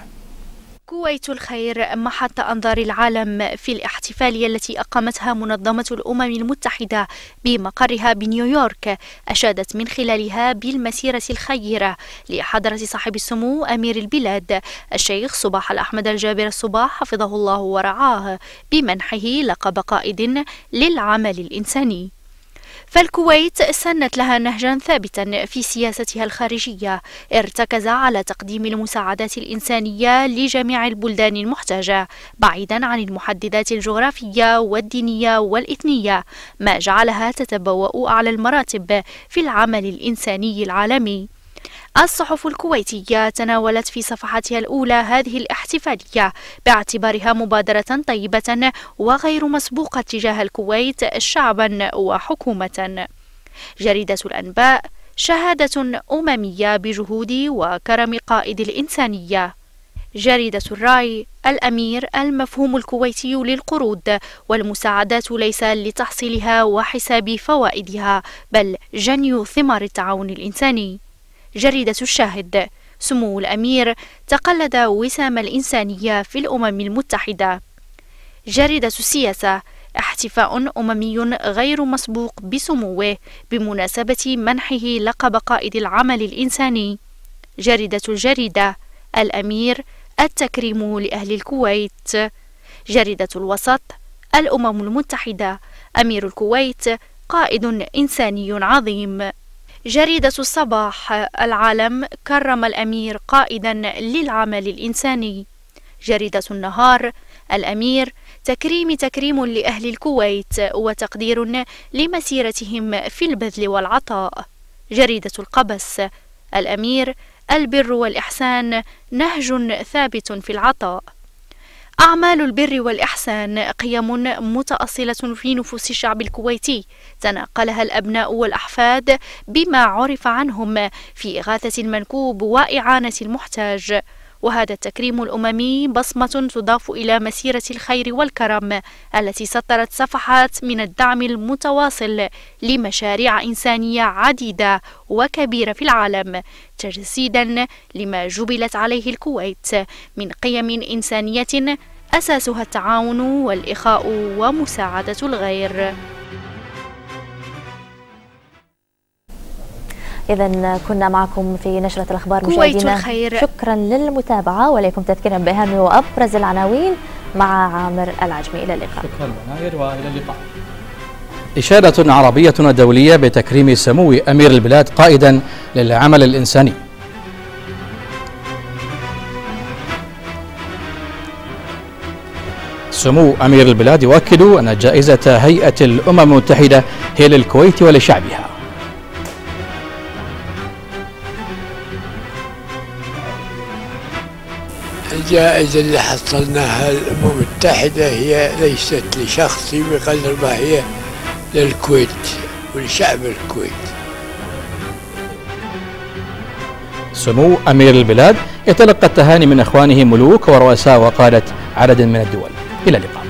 كويت الخير محط أنظار العالم في الاحتفالية التي أقامتها منظمة الأمم المتحدة بمقرها بنيويورك أشادت من خلالها بالمسيرة الخيرة لحضرة صاحب السمو أمير البلاد الشيخ صباح الأحمد الجابر الصباح حفظه الله ورعاه بمنحه لقب قائد للعمل الإنساني. فالكويت سنت لها نهجا ثابتا في سياستها الخارجية. ارتكز على تقديم المساعدات الإنسانية لجميع البلدان المحتاجة بعيدا عن المحددات الجغرافية والدينية والإثنية. ما جعلها تتبوأ أعلى المراتب في العمل الإنساني العالمي. الصحف الكويتية تناولت في صفحتها الأولى هذه الاحتفالية باعتبارها مبادرة طيبة وغير مسبوقة تجاه الكويت شعبا وحكومة. جريدة الأنباء شهادة أممية بجهود وكرم قائد الإنسانية. جريدة الرأي الأمير المفهوم الكويتي للقروض والمساعدات ليس لتحصيلها وحساب فوائدها بل جني ثمار التعاون الإنساني. جريدة الشاهد. سمو الأمير تقلد وسام الإنسانية في الأمم المتحدة. جريدة السياسة احتفاء أممي غير مسبوق بسموه بمناسبة منحه لقب قائد العمل الإنساني. جريدة الجريدة الأمير التكريم لأهل الكويت. جريدة الوسط الأمم المتحدة أمير الكويت قائد إنساني عظيم. جريدة الصباح. العالم كرم الأمير قائدا للعمل الإنساني. جريدة النهار. الأمير تكريم تكريم لأهل الكويت وتقدير لمسيرتهم في البذل والعطاء. جريدة القبس. الأمير البر والإحسان نهج ثابت في العطاء. أعمال البر والإحسان قيم متأصلة في نفوس الشعب الكويتي. تناقلها الأبناء والأحفاد بما عرف عنهم في إغاثة المنكوب وإعانة المحتاج. وهذا التكريم الأممي بصمة تضاف إلى مسيرة الخير والكرم التي سطرت صفحات من الدعم المتواصل لمشاريع إنسانية عديدة وكبيرة في العالم تجسيدا لما جبلت عليه الكويت من قيم إنسانية أساسها التعاون والإخاء ومساعدة الغير. إذا كنا معكم في نشرة الأخبار مشاهدينا. الخير. شكرا للمتابعة وليكم تذكيرا بأهم وأبرز العناوين مع عامر العجمي. إلى اللقاء. شكرا مناير وإلى اللقاء. إشادة عربية ودولية بتكريم سمو أمير البلاد قائدا للعمل الإنساني. سمو أمير البلاد يؤكد أن جائزة هيئة الأمم المتحدة هي للكويت ولشعبها. الجائزة اللي حصلناها الأمم المتحدة هي ليست لشخصي بقدر ما هي للكويت ولشعب الكويت. سمو أمير البلاد يتلقى التهاني من إخوانه ملوك ورؤساء وقادة عدد من الدول. إلى اللقاء.